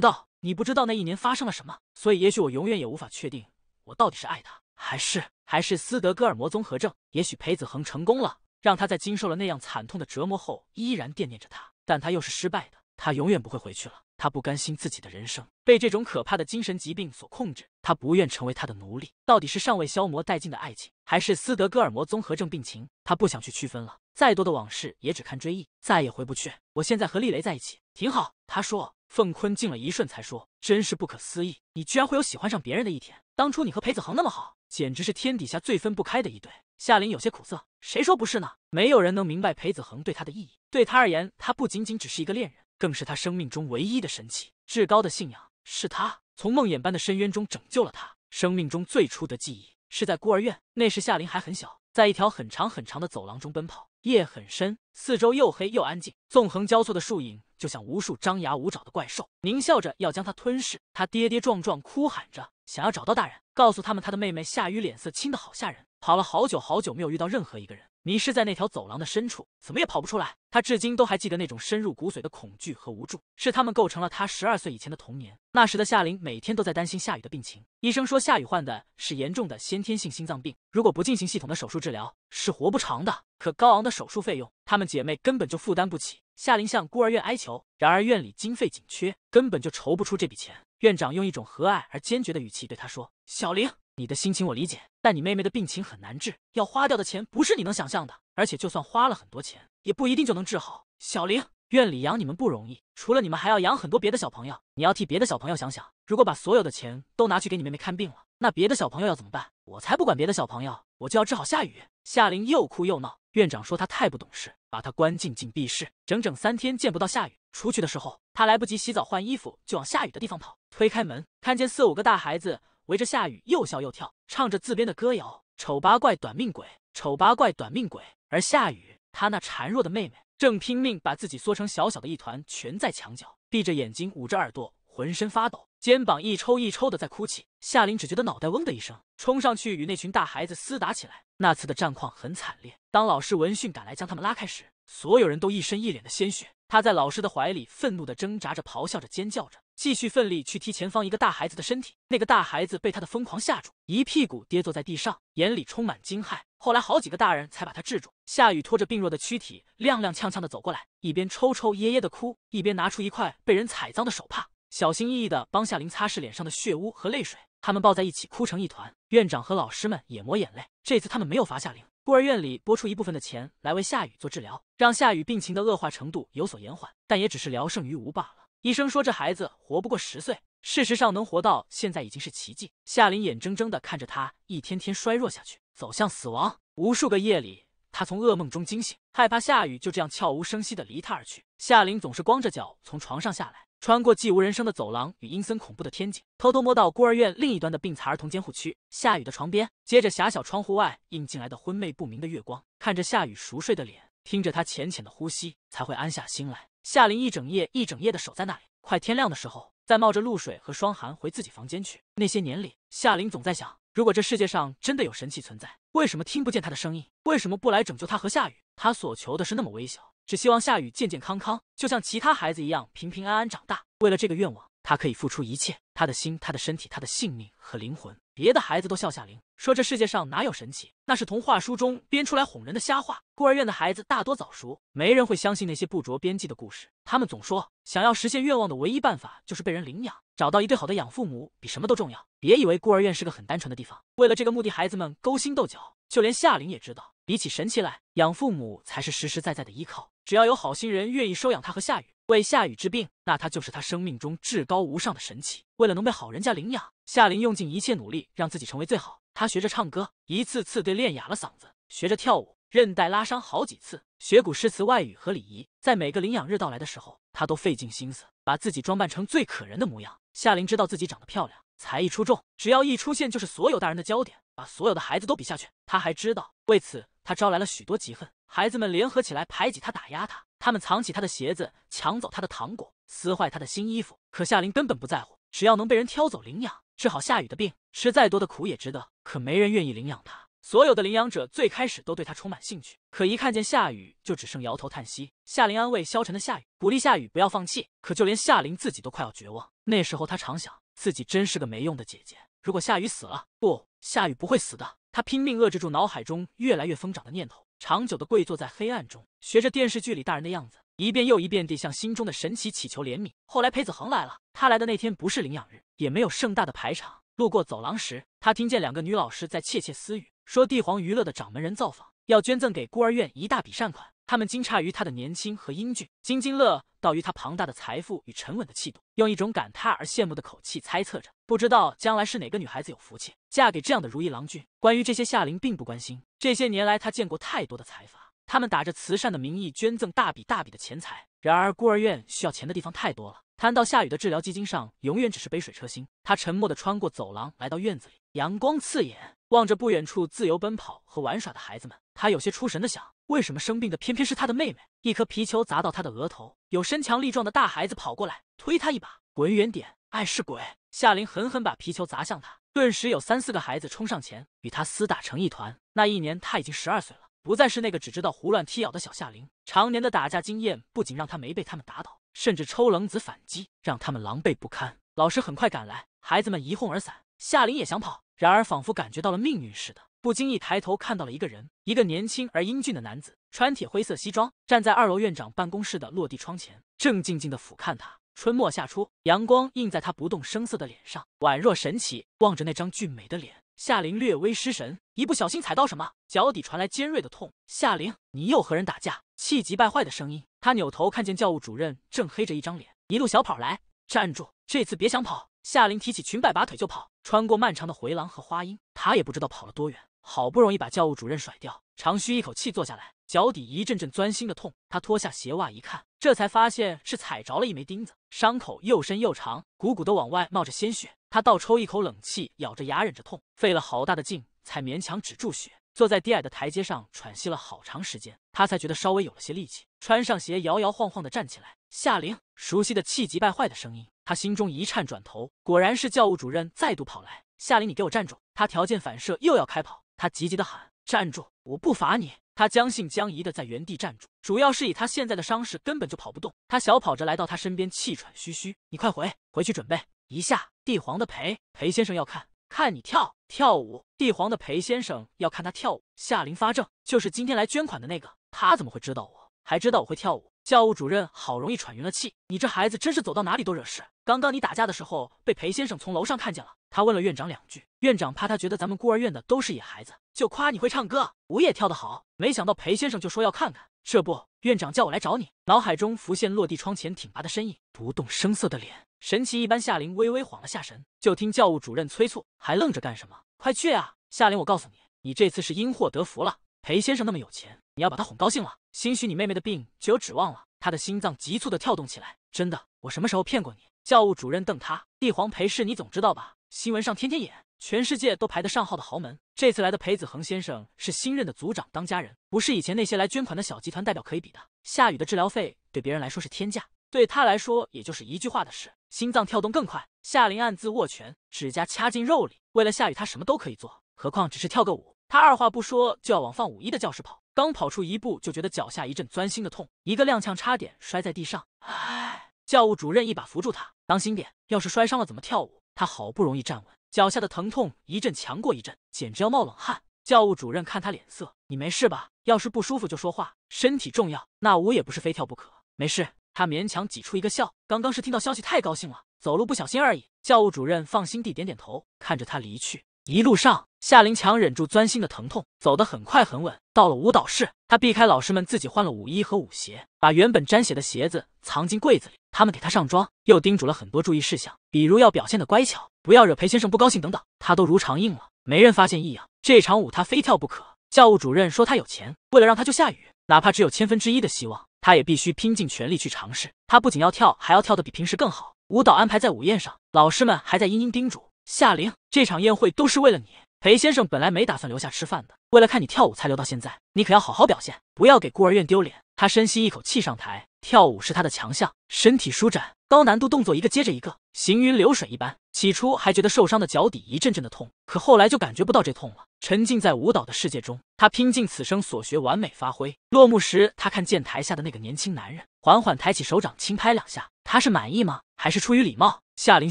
A: 道，你不知道那一年发生了什么，所以也许我永远也无法确定，我到底是爱他，还是还是斯德哥尔摩综合症。也许裴子恒成功了，让他在经受了那样惨痛的折磨后，依然惦念着他，但他又是失败的。”他永远不会回去了。他不甘心自己的人生被这种可怕的精神疾病所控制，他不愿成为他的奴隶。到底是尚未消磨殆尽的爱情，还是斯德哥尔摩综合症病情？他不想去区分了。再多的往事也只看追忆，再也回不去。我现在和丽雷在一起，挺好。他说。凤坤静了一瞬，才说：“真是不可思议，你居然会有喜欢上别人的一天。当初你和裴子恒那么好，简直是天底下最分不开的一对。”夏琳有些苦涩：“谁说不是呢？没有人能明白裴子恒对他的意义。对他而言，他不仅仅只是一个恋人。”更是他生命中唯一的神奇，至高的信仰是他从梦魇般的深渊中拯救了他。生命中最初的记忆是在孤儿院，那时夏琳还很小，在一条很长很长的走廊中奔跑。夜很深，四周又黑又安静，纵横交错的树影就像无数张牙舞爪的怪兽，狞笑着要将他吞噬。他跌跌撞撞，哭喊着，想要找到大人，告诉他们他的妹妹夏雨脸色青的好吓人。跑了好久好久，没有遇到任何一个人。迷失在那条走廊的深处，怎么也跑不出来。他至今都还记得那种深入骨髓的恐惧和无助，是他们构成了他十二岁以前的童年。那时的夏琳每天都在担心夏雨的病情。医生说夏雨患的是严重的先天性心脏病，如果不进行系统的手术治疗，是活不长的。可高昂的手术费用，她们姐妹根本就负担不起。夏琳向孤儿院哀求，然而院里经费紧缺，根本就筹不出这笔钱。院长用一种和蔼而坚决的语气对她说：“小玲。”你的心情我理解，但你妹妹的病情很难治，要花掉的钱不是你能想象的。而且就算花了很多钱，也不一定就能治好。小玲，院里养你们不容易，除了你们还要养很多别的小朋友，你要替别的小朋友想想。如果把所有的钱都拿去给你妹妹看病了，那别的小朋友要怎么办？我才不管别的小朋友，我就要治好夏雨。夏玲又哭又闹，院长说她太不懂事，把她关进禁闭室，整整三天见不到夏雨。出去的时候，她来不及洗澡换衣服，就往夏雨的地方跑。推开门，看见四五个大孩子。围着夏雨又笑又跳，唱着自编的歌谣：“丑八怪，短命鬼，丑八怪，短命鬼。”而夏雨，她那孱弱的妹妹，正拼命把自己缩成小小的一团，蜷在墙角，闭着眼睛，捂着耳朵，浑身发抖，肩膀一抽一抽的在哭泣。夏琳只觉得脑袋嗡的一声，冲上去与那群大孩子厮打起来。那次的战况很惨烈，当老师闻讯赶来将他们拉开时，所有人都一身一脸的鲜血。他在老师的怀里愤怒的挣扎着，咆哮着，尖叫着。继续奋力去踢前方一个大孩子的身体，那个大孩子被他的疯狂吓住，一屁股跌坐在地上，眼里充满惊骇。后来好几个大人才把他制住。夏雨拖着病弱的躯体，踉踉跄跄的走过来，一边抽抽噎噎的哭，一边拿出一块被人踩脏的手帕，小心翼翼的帮夏琳擦拭脸上的血污和泪水。他们抱在一起哭成一团，院长和老师们也抹眼泪。这次他们没有罚夏琳，孤儿院里拨出一部分的钱来为夏雨做治疗，让夏雨病情的恶化程度有所延缓，但也只是聊胜于无罢了。医生说这孩子活不过十岁，事实上能活到现在已经是奇迹。夏琳眼睁睁的看着他一天天衰弱下去，走向死亡。无数个夜里，他从噩梦中惊醒，害怕夏雨就这样悄无声息的离他而去。夏琳总是光着脚从床上下来，穿过寂无人声的走廊与阴森恐怖的天井，偷偷摸到孤儿院另一端的病残儿童监护区夏雨的床边，接着狭小窗户外映进来的昏昧不明的月光，看着夏雨熟睡的脸，听着他浅浅的呼吸，才会安下心来。夏琳一整夜一整夜的守在那里，快天亮的时候，再冒着露水和霜寒回自己房间去。那些年里，夏琳总在想，如果这世界上真的有神器存在，为什么听不见他的声音？为什么不来拯救他和夏雨？他所求的是那么微小，只希望夏雨健健康康，就像其他孩子一样平平安安长大。为了这个愿望，他可以付出一切，他的心、他的身体、他的性命和灵魂。别的孩子都笑夏琳，说这世界上哪有神奇，那是童话书中编出来哄人的瞎话。孤儿院的孩子大多早熟，没人会相信那些不着边际的故事。他们总说，想要实现愿望的唯一办法就是被人领养，找到一对好的养父母比什么都重要。别以为孤儿院是个很单纯的地方，为了这个目的，孩子们勾心斗角。就连夏琳也知道，比起神奇来，养父母才是实实在在的依靠。只要有好心人愿意收养他和夏雨。为夏雨治病，那他就是他生命中至高无上的神奇。为了能被好人家领养，夏琳用尽一切努力让自己成为最好。他学着唱歌，一次次地练哑了嗓子；学着跳舞，韧带拉伤好几次；学古诗词、外语和礼仪。在每个领养日到来的时候，他都费尽心思把自己装扮成最可人的模样。夏琳知道自己长得漂亮，才艺出众，只要一出现就是所有大人的焦点，把所有的孩子都比下去。他还知道，为此他招来了许多嫉恨。孩子们联合起来排挤他、打压他，他们藏起他的鞋子，抢走他的糖果，撕坏他的新衣服。可夏琳根本不在乎，只要能被人挑走领养，治好夏雨的病，吃再多的苦也值得。可没人愿意领养他。所有的领养者最开始都对他充满兴趣，可一看见夏雨，就只剩摇头叹息。夏琳安慰消沉的夏雨，鼓励夏雨不要放弃。可就连夏琳自己都快要绝望。那时候他常想，自己真是个没用的姐姐。如果夏雨死了，不，夏雨不会死的。他拼命遏制住脑海中越来越疯长的念头。长久的跪坐在黑暗中，学着电视剧里大人的样子，一遍又一遍地向心中的神奇祈求怜悯。后来裴子恒来了，他来的那天不是领养日，也没有盛大的排场。路过走廊时，他听见两个女老师在窃窃私语，说帝皇娱乐的掌门人造访，要捐赠给孤儿院一大笔善款。他们惊诧于他的年轻和英俊，津津乐道于他庞大的财富与沉稳的气度，用一种感叹而羡慕的口气猜测着，不知道将来是哪个女孩子有福气嫁给这样的如意郎君。关于这些，夏琳并不关心。这些年来，他见过太多的财阀，他们打着慈善的名义捐赠大笔大笔的钱财。然而，孤儿院需要钱的地方太多了，摊到夏雨的治疗基金上，永远只是杯水车薪。他沉默地穿过走廊，来到院子里，阳光刺眼。望着不远处自由奔跑和玩耍的孩子们，他有些出神的想：为什么生病的偏偏是他的妹妹？一颗皮球砸到他的额头，有身强力壮的大孩子跑过来推他一把，滚远点，碍事鬼！夏琳狠狠把皮球砸向他，顿时有三四个孩子冲上前与他厮打成一团。那一年他已经十二岁了，不再是那个只知道胡乱踢咬的小夏琳。常年的打架经验不仅让他没被他们打倒，甚至抽冷子反击，让他们狼狈不堪。老师很快赶来，孩子们一哄而散。夏琳也想跑，然而仿佛感觉到了命运似的，不经意抬头看到了一个人，一个年轻而英俊的男子，穿铁灰色西装，站在二楼院长办公室的落地窗前，正静静的俯瞰他。春末夏初，阳光映在他不动声色的脸上，宛若神奇。望着那张俊美的脸，夏琳略微失神，一不小心踩到什么，脚底传来尖锐的痛。夏琳，你又和人打架？气急败坏的声音。他扭头看见教务主任正黑着一张脸，一路小跑来。站住！这次别想跑！夏琳提起裙摆，拔腿就跑，穿过漫长的回廊和花荫，她也不知道跑了多远，好不容易把教务主任甩掉，长吁一口气坐下来，脚底一阵阵钻心的痛。他脱下鞋袜一看，这才发现是踩着了一枚钉子，伤口又深又长，鼓鼓的往外冒着鲜血。他倒抽一口冷气，咬着牙忍着痛，费了好大的劲才勉强止住血。坐在低矮的台阶上喘息了好长时间，他才觉得稍微有了些力气，穿上鞋，摇摇晃晃的站起来。夏玲，熟悉的气急败坏的声音，他心中一颤，转头，果然是教务主任再度跑来。夏玲，你给我站住！他条件反射又要开跑，他急急的喊：“站住！我不罚你！”他将信将疑的在原地站住，主要是以他现在的伤势，根本就跑不动。他小跑着来到他身边，气喘吁吁：“你快回回去准备一下，帝皇的裴裴先生要看。”看你跳跳舞，帝皇的裴先生要看他跳舞。夏琳发怔，就是今天来捐款的那个，他怎么会知道我？还知道我会跳舞？教务主任好容易喘匀了气，你这孩子真是走到哪里都惹事。刚刚你打架的时候被裴先生从楼上看见了，他问了院长两句，院长怕他觉得咱们孤儿院的都是野孩子，就夸你会唱歌，舞也跳得好。没想到裴先生就说要看看，这不，院长叫我来找你。脑海中浮现落地窗前挺拔的身影，不动声色的脸。神奇一般，夏琳微微晃了下神，就听教务主任催促：“还愣着干什么？快去啊！”夏琳，我告诉你，你这次是因祸得福了。裴先生那么有钱，你要把他哄高兴了。兴许你妹妹的病就有指望了。他的心脏急促的跳动起来。真的，我什么时候骗过你？教务主任瞪他：“帝皇裴氏，你总知道吧？新闻上天天演，全世界都排得上号的豪门。这次来的裴子恒先生是新任的族长当家人，不是以前那些来捐款的小集团代表可以比的。夏雨的治疗费对别人来说是天价。”对他来说，也就是一句话的事。心脏跳动更快，夏琳暗自握拳，指甲掐进肉里。为了夏雨，他什么都可以做，何况只是跳个舞。他二话不说就要往放五一的教室跑。刚跑出一步，就觉得脚下一阵钻心的痛，一个踉跄，差点摔在地上。唉，教务主任一把扶住他，当心点，要是摔伤了怎么跳舞？他好不容易站稳，脚下的疼痛一阵强过一阵，简直要冒冷汗。教务主任看他脸色，你没事吧？要是不舒服就说话，身体重要。那舞也不是非跳不可，没事。他勉强挤出一个笑，刚刚是听到消息太高兴了，走路不小心而已。教务主任放心地点点头，看着他离去。一路上，夏林强忍住钻心的疼痛，走得很快很稳。到了舞蹈室，他避开老师们，自己换了舞衣和舞鞋，把原本沾血的鞋子藏进柜子里。他们给他上妆，又叮嘱了很多注意事项，比如要表现的乖巧，不要惹裴先生不高兴等等。他都如常应了，没人发现异样。这场舞他非跳不可。教务主任说他有钱，为了让他救夏雨，哪怕只有千分之一的希望。他也必须拼尽全力去尝试。他不仅要跳，还要跳得比平时更好。舞蹈安排在午宴上，老师们还在殷殷叮嘱夏玲：这场宴会都是为了你。裴先生本来没打算留下吃饭的，为了看你跳舞才留到现在。你可要好好表现，不要给孤儿院丢脸。他深吸一口气，上台。跳舞是他的强项，身体舒展，高难度动作一个接着一个，行云流水一般。起初还觉得受伤的脚底一阵阵的痛，可后来就感觉不到这痛了。沉浸在舞蹈的世界中，他拼尽此生所学，完美发挥。落幕时，他看见台下的那个年轻男人，缓缓抬起手掌，轻拍两下。他是满意吗？还是出于礼貌？夏琳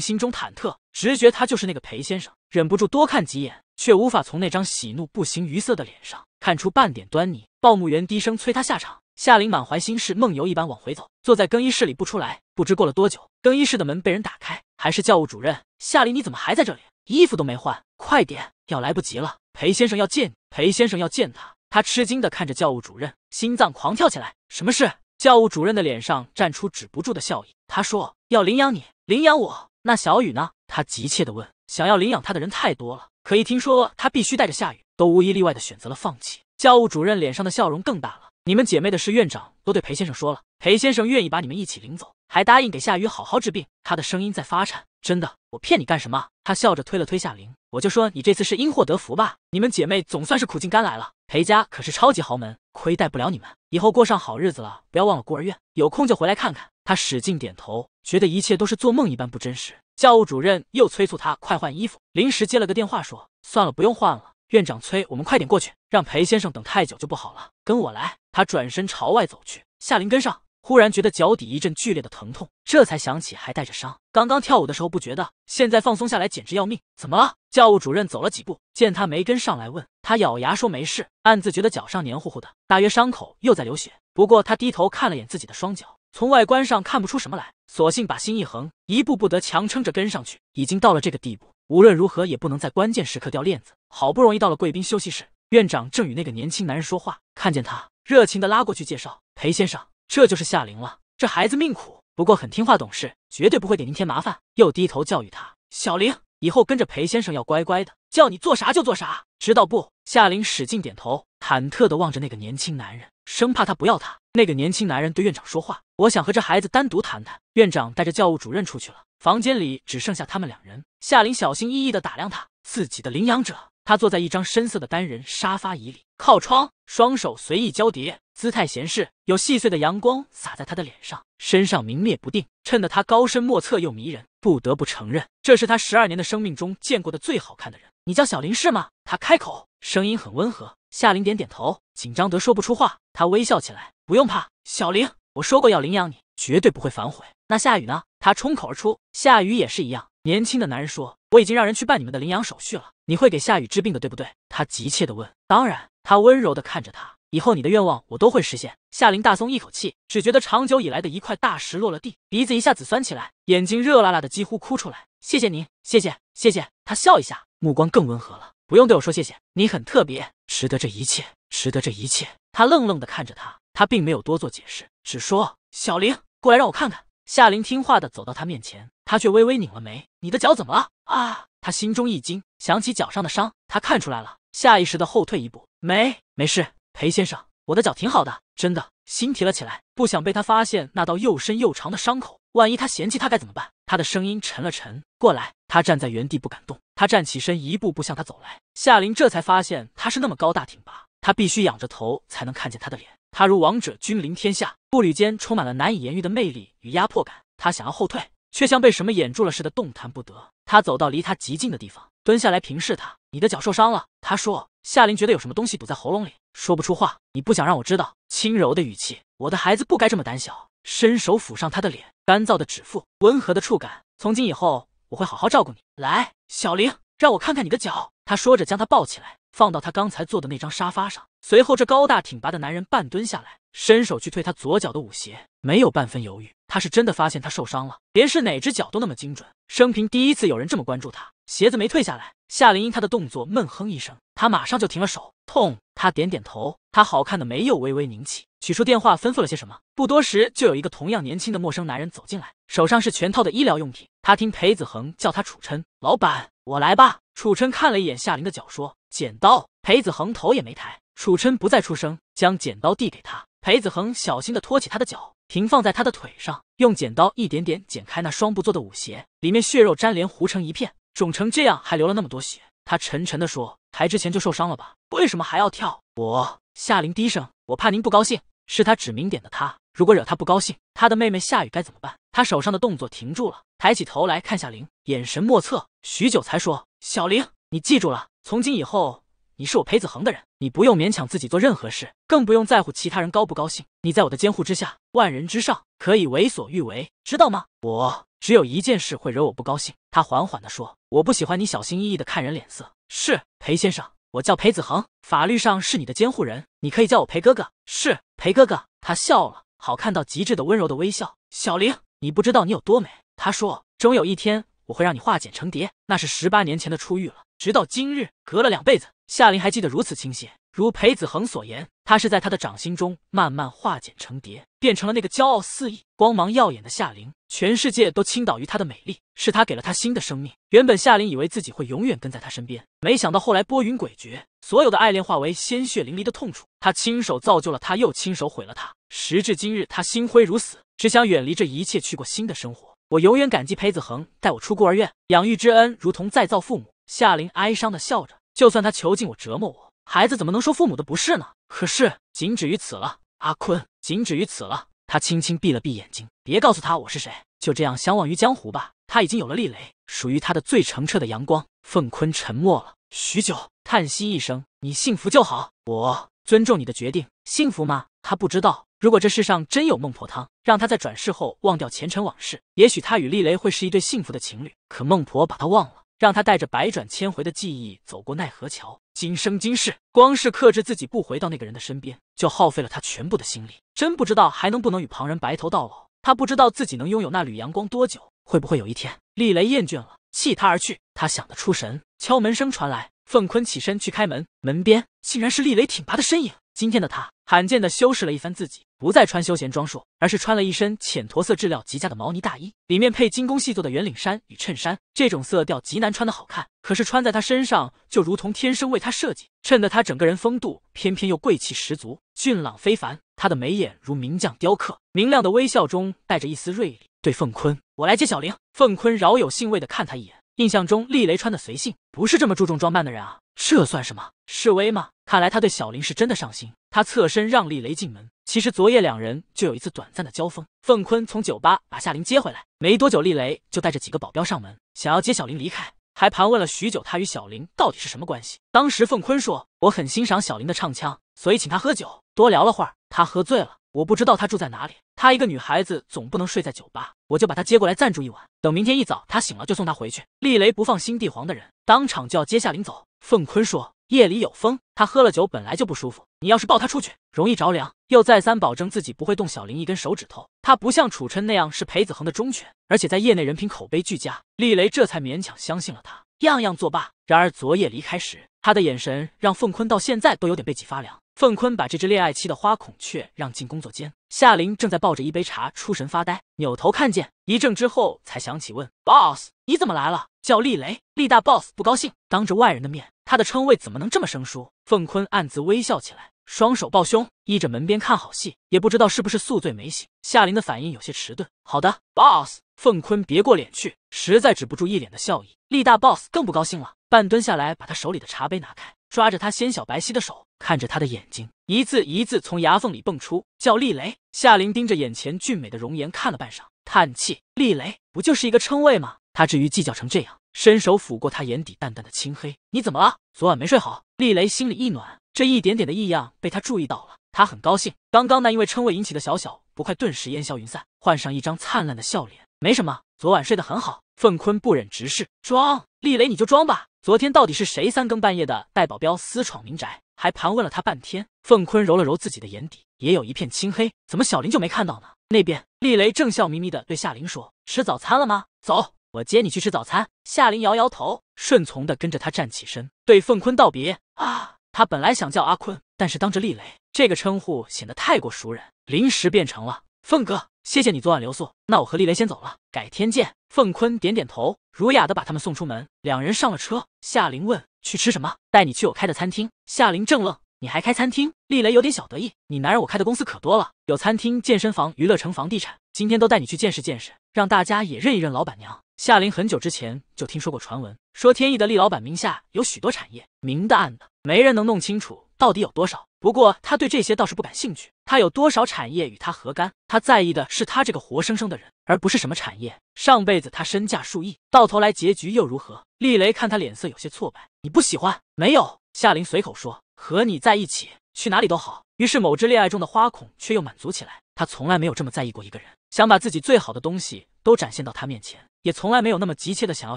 A: 心中忐忑，直觉他就是那个裴先生，忍不住多看几眼，却无法从那张喜怒不形于色的脸上看出半点端倪。报幕员低声催他下场。夏琳满怀心事，梦游一般往回走，坐在更衣室里不出来。不知过了多久，更衣室的门被人打开，还是教务主任。夏琳，你怎么还在这里？衣服都没换，快点，要来不及了。裴先生要见你，裴先生要见他。他吃惊的看着教务主任，心脏狂跳起来。什么事？教务主任的脸上绽出止不住的笑意。他说要领养你，领养我。那小雨呢？他急切的问。想要领养他的人太多了，可一听说他必须带着夏雨，都无一例外的选择了放弃。教务主任脸上的笑容更大了。你们姐妹的事，院长都对裴先生说了。裴先生愿意把你们一起领走，还答应给夏雨好好治病。他的声音在发颤。真的，我骗你干什么？他笑着推了推夏玲，我就说你这次是因祸得福吧。你们姐妹总算是苦尽甘来了。裴家可是超级豪门，亏待不了你们。以后过上好日子了，不要忘了孤儿院，有空就回来看看。他使劲点头，觉得一切都是做梦一般不真实。教务主任又催促他快换衣服，临时接了个电话说算了，不用换了。院长催我们快点过去，让裴先生等太久就不好了。跟我来。他转身朝外走去，夏玲跟上。忽然觉得脚底一阵剧烈的疼痛，这才想起还带着伤。刚刚跳舞的时候不觉得，现在放松下来简直要命。怎么了？教务主任走了几步，见他没跟上来，问他，咬牙说没事，暗自觉得脚上黏糊糊的，大约伤口又在流血。不过他低头看了眼自己的双脚，从外观上看不出什么来，索性把心一横，一步步的强撑着跟上去。已经到了这个地步，无论如何也不能在关键时刻掉链子。好不容易到了贵宾休息室，院长正与那个年轻男人说话，看见他，热情的拉过去介绍裴先生。这就是夏玲了，这孩子命苦，不过很听话懂事，绝对不会给您添麻烦。又低头教育他：“小玲，以后跟着裴先生要乖乖的，叫你做啥就做啥，知道不？”夏玲使劲点头，忐忑的望着那个年轻男人，生怕他不要他。那个年轻男人对院长说话：“我想和这孩子单独谈谈。”院长带着教务主任出去了，房间里只剩下他们两人。夏玲小心翼翼的打量他自己的领养者，他坐在一张深色的单人沙发椅里，靠窗，双手随意交叠。姿态闲适，有细碎的阳光洒在他的脸上，身上明灭不定，衬得他高深莫测又迷人。不得不承认，这是他十二年的生命中见过的最好看的人。你叫小林是吗？他开口，声音很温和。夏林点点头，紧张得说不出话。他微笑起来，不用怕，小林，我说过要领养你，绝对不会反悔。那夏雨呢？他冲口而出。夏雨也是一样。年轻的男人说：“我已经让人去办你们的领养手续了。你会给夏雨治病的，对不对？”他急切地问。当然。他温柔地看着他。以后你的愿望我都会实现。夏琳大松一口气，只觉得长久以来的一块大石落了地，鼻子一下子酸起来，眼睛热辣辣的，几乎哭出来。谢谢您，谢谢，谢谢。他笑一下，目光更温和了。不用对我说谢谢，你很特别，值得这一切，值得这一切。他愣愣的看着他，他并没有多做解释，只说：“小玲，过来让我看看。”夏琳听话的走到他面前，他却微微拧了眉：“你的脚怎么了？”啊！他心中一惊，想起脚上的伤，他看出来了，下意识的后退一步：“没，没事。”裴先生，我的脚挺好的，真的。心提了起来，不想被他发现那道又深又长的伤口。万一他嫌弃他该怎么办？他的声音沉了沉，过来。他站在原地不敢动。他站起身，一步步向他走来。夏琳这才发现他是那么高大挺拔，他必须仰着头才能看见他的脸。他如王者君临天下，步履间充满了难以言喻的魅力与压迫感。他想要后退，却像被什么掩住了似的，动弹不得。他走到离他极近的地方，蹲下来平视他：“你的脚受伤了。”他说。夏琳觉得有什么东西堵在喉咙里，说不出话。你不想让我知道？轻柔的语气。我的孩子不该这么胆小。伸手抚上他的脸，干燥的指腹，温和的触感。从今以后，我会好好照顾你。来，小玲，让我看看你的脚。他说着，将他抱起来，放到他刚才坐的那张沙发上。随后，这高大挺拔的男人半蹲下来，伸手去推他左脚的舞鞋，没有半分犹豫。他是真的发现他受伤了，连是哪只脚都那么精准。生平第一次有人这么关注他。鞋子没退下来，夏琳因他的动作闷哼一声，他马上就停了手。痛，他点点头，他好看的眉又微微拧起，取出电话吩咐了些什么。不多时，就有一个同样年轻的陌生男人走进来，手上是全套的医疗用品。他听裴子恒叫他楚琛，老板，我来吧。楚琛看了一眼夏琳的脚，说：“剪刀。”裴子恒头也没抬。楚琛不再出声，将剪刀递给他。裴子恒小心的托起他的脚。平放在他的腿上，用剪刀一点点剪开那双不做的舞鞋，里面血肉粘连，糊成一片，肿成这样，还流了那么多血。他沉沉地说：“抬之前就受伤了吧？为什么还要跳？”我夏琳低声：“我怕您不高兴。”是他指名点的他，如果惹他不高兴，他的妹妹夏雨该怎么办？他手上的动作停住了，抬起头来看夏琳，眼神莫测，许久才说：“小玲，你记住了，从今以后。”你是我裴子恒的人，你不用勉强自己做任何事，更不用在乎其他人高不高兴。你在我的监护之下，万人之上，可以为所欲为，知道吗？我只有一件事会惹我不高兴。他缓缓地说：“我不喜欢你小心翼翼地看人脸色。”是裴先生，我叫裴子恒，法律上是你的监护人，你可以叫我裴哥哥。是裴哥哥。他笑了，好看到极致的温柔的微笑。小玲，你不知道你有多美。他说：“终有一天，我会让你化茧成蝶。”那是十八年前的初遇了，直到今日，隔了两辈子。夏琳还记得如此清晰，如裴子恒所言，她是在他的掌心中慢慢化茧成蝶，变成了那个骄傲肆意、光芒耀眼的夏琳。全世界都倾倒于她的美丽，是她给了她新的生命。原本夏琳以为自己会永远跟在他身边，没想到后来拨云诡谲，所有的爱恋化为鲜血淋漓的痛楚。他亲手造就了他，又亲手毁了他。时至今日，他心灰如死。只想远离这一切，去过新的生活。我永远感激裴子恒带我出孤儿院，养育之恩如同再造父母。夏琳哀伤的笑着，就算他囚禁我、折磨我，孩子怎么能说父母的不是呢？可是仅止于此了，阿坤，仅止于此了。他轻轻闭了闭眼睛，别告诉他我是谁，就这样相忘于江湖吧。他已经有了厉雷，属于他的最澄澈的阳光。凤坤沉默了许久，叹息一声：“你幸福就好，我尊重你的决定。幸福吗？他不知道。如果这世上真有孟婆汤，让他在转世后忘掉前尘往事，也许他与厉雷会是一对幸福的情侣。可孟婆把他忘了。”让他带着百转千回的记忆走过奈何桥，今生今世，光是克制自己不回到那个人的身边，就耗费了他全部的心力。真不知道还能不能与旁人白头到老。他不知道自己能拥有那缕阳光多久，会不会有一天，厉雷厌倦了，弃他而去？他想得出神，敲门声传来，凤坤起身去开门，门边竟然是厉雷挺拔的身影。今天的他罕见的修饰了一番自己，不再穿休闲装束，而是穿了一身浅驼色质料极佳的毛呢大衣，里面配精工细作的圆领衫与衬衫。这种色调极难穿的好看，可是穿在他身上就如同天生为他设计，衬得他整个人风度翩翩又贵气十足，俊朗非凡。他的眉眼如名匠雕刻，明亮的微笑中带着一丝锐利。对凤坤，我来接小玲。凤坤饶有兴味的看他一眼。印象中，厉雷穿的随性，不是这么注重装扮的人啊。这算什么？示威吗？看来他对小玲是真的上心。他侧身让厉雷进门。其实昨夜两人就有一次短暂的交锋。凤坤从酒吧把夏琳接回来，没多久，厉雷就带着几个保镖上门，想要接小林离开，还盘问了许久他与小林到底是什么关系。当时凤坤说：“我很欣赏小林的唱腔，所以请他喝酒。”多聊了会儿，他喝醉了。我不知道他住在哪里。她一个女孩子总不能睡在酒吧，我就把她接过来暂住一晚。等明天一早她醒了就送她回去。厉雷不放心帝皇的人，当场就要接夏琳走。凤坤说夜里有风，他喝了酒本来就不舒服，你要是抱他出去容易着凉。又再三保证自己不会动小林一根手指头。他不像楚琛那样是裴子恒的忠犬，而且在业内人品口碑俱佳。厉雷这才勉强相信了他，样样作罢。然而昨夜离开时，他的眼神让凤坤到现在都有点背脊发凉。凤坤把这只恋爱期的花孔雀让进工作间，夏琳正在抱着一杯茶出神发呆，扭头看见，一怔之后才想起问：“boss，你怎么来了？”叫厉雷，厉大 boss 不高兴，当着外人的面，他的称谓怎么能这么生疏？凤坤暗自微笑起来，双手抱胸，依着门边看好戏，也不知道是不是宿醉没醒。夏琳的反应有些迟钝。好的，boss。凤坤别过脸去，实在止不住一脸的笑意。厉大 boss 更不高兴了，半蹲下来，把他手里的茶杯拿开。抓着他纤小白皙的手，看着他的眼睛，一字一字从牙缝里蹦出，叫厉雷。夏琳盯着眼前俊美的容颜看了半晌，叹气：“厉雷不就是一个称谓吗？他至于计较成这样？”伸手抚过他眼底淡淡的青黑：“你怎么了？昨晚没睡好？”厉雷心里一暖，这一点点的异样被他注意到了，他很高兴。刚刚那因为称谓引起的小小不快，顿时烟消云散，换上一张灿烂的笑脸：“没什么，昨晚睡得很好。”凤坤不忍直视：“装，厉雷你就装吧。”昨天到底是谁三更半夜的带保镖私闯民宅，还盘问了他半天？凤坤揉了揉自己的眼底，也有一片青黑。怎么小林就没看到呢？那边厉雷正笑眯眯的对夏琳说：“吃早餐了吗？走，我接你去吃早餐。”夏琳摇摇头，顺从的跟着他站起身，对凤坤道别。啊，他本来想叫阿坤，但是当着厉雷这个称呼显得太过熟人，临时变成了凤哥。谢谢你昨晚留宿，那我和厉雷先走了，改天见。凤坤点点头，儒雅的把他们送出门。两人上了车，夏琳问：“去吃什么？带你去我开的餐厅。”夏琳正愣：“你还开餐厅？”厉雷有点小得意：“你男人我开的公司可多了，有餐厅、健身房、娱乐城、房地产，今天都带你去见识见识，让大家也认一认老板娘。”夏琳很久之前就听说过传闻，说天意的厉老板名下有许多产业，明的暗的，没人能弄清楚到底有多少。不过他对这些倒是不感兴趣，他有多少产业与他何干？他在意的是他这个活生生的人，而不是什么产业。上辈子他身价数亿，到头来结局又如何？厉雷看他脸色有些挫败，你不喜欢？没有。夏琳随口说，和你在一起，去哪里都好。于是某只恋爱中的花孔却又满足起来。他从来没有这么在意过一个人，想把自己最好的东西都展现到他面前。也从来没有那么急切的想要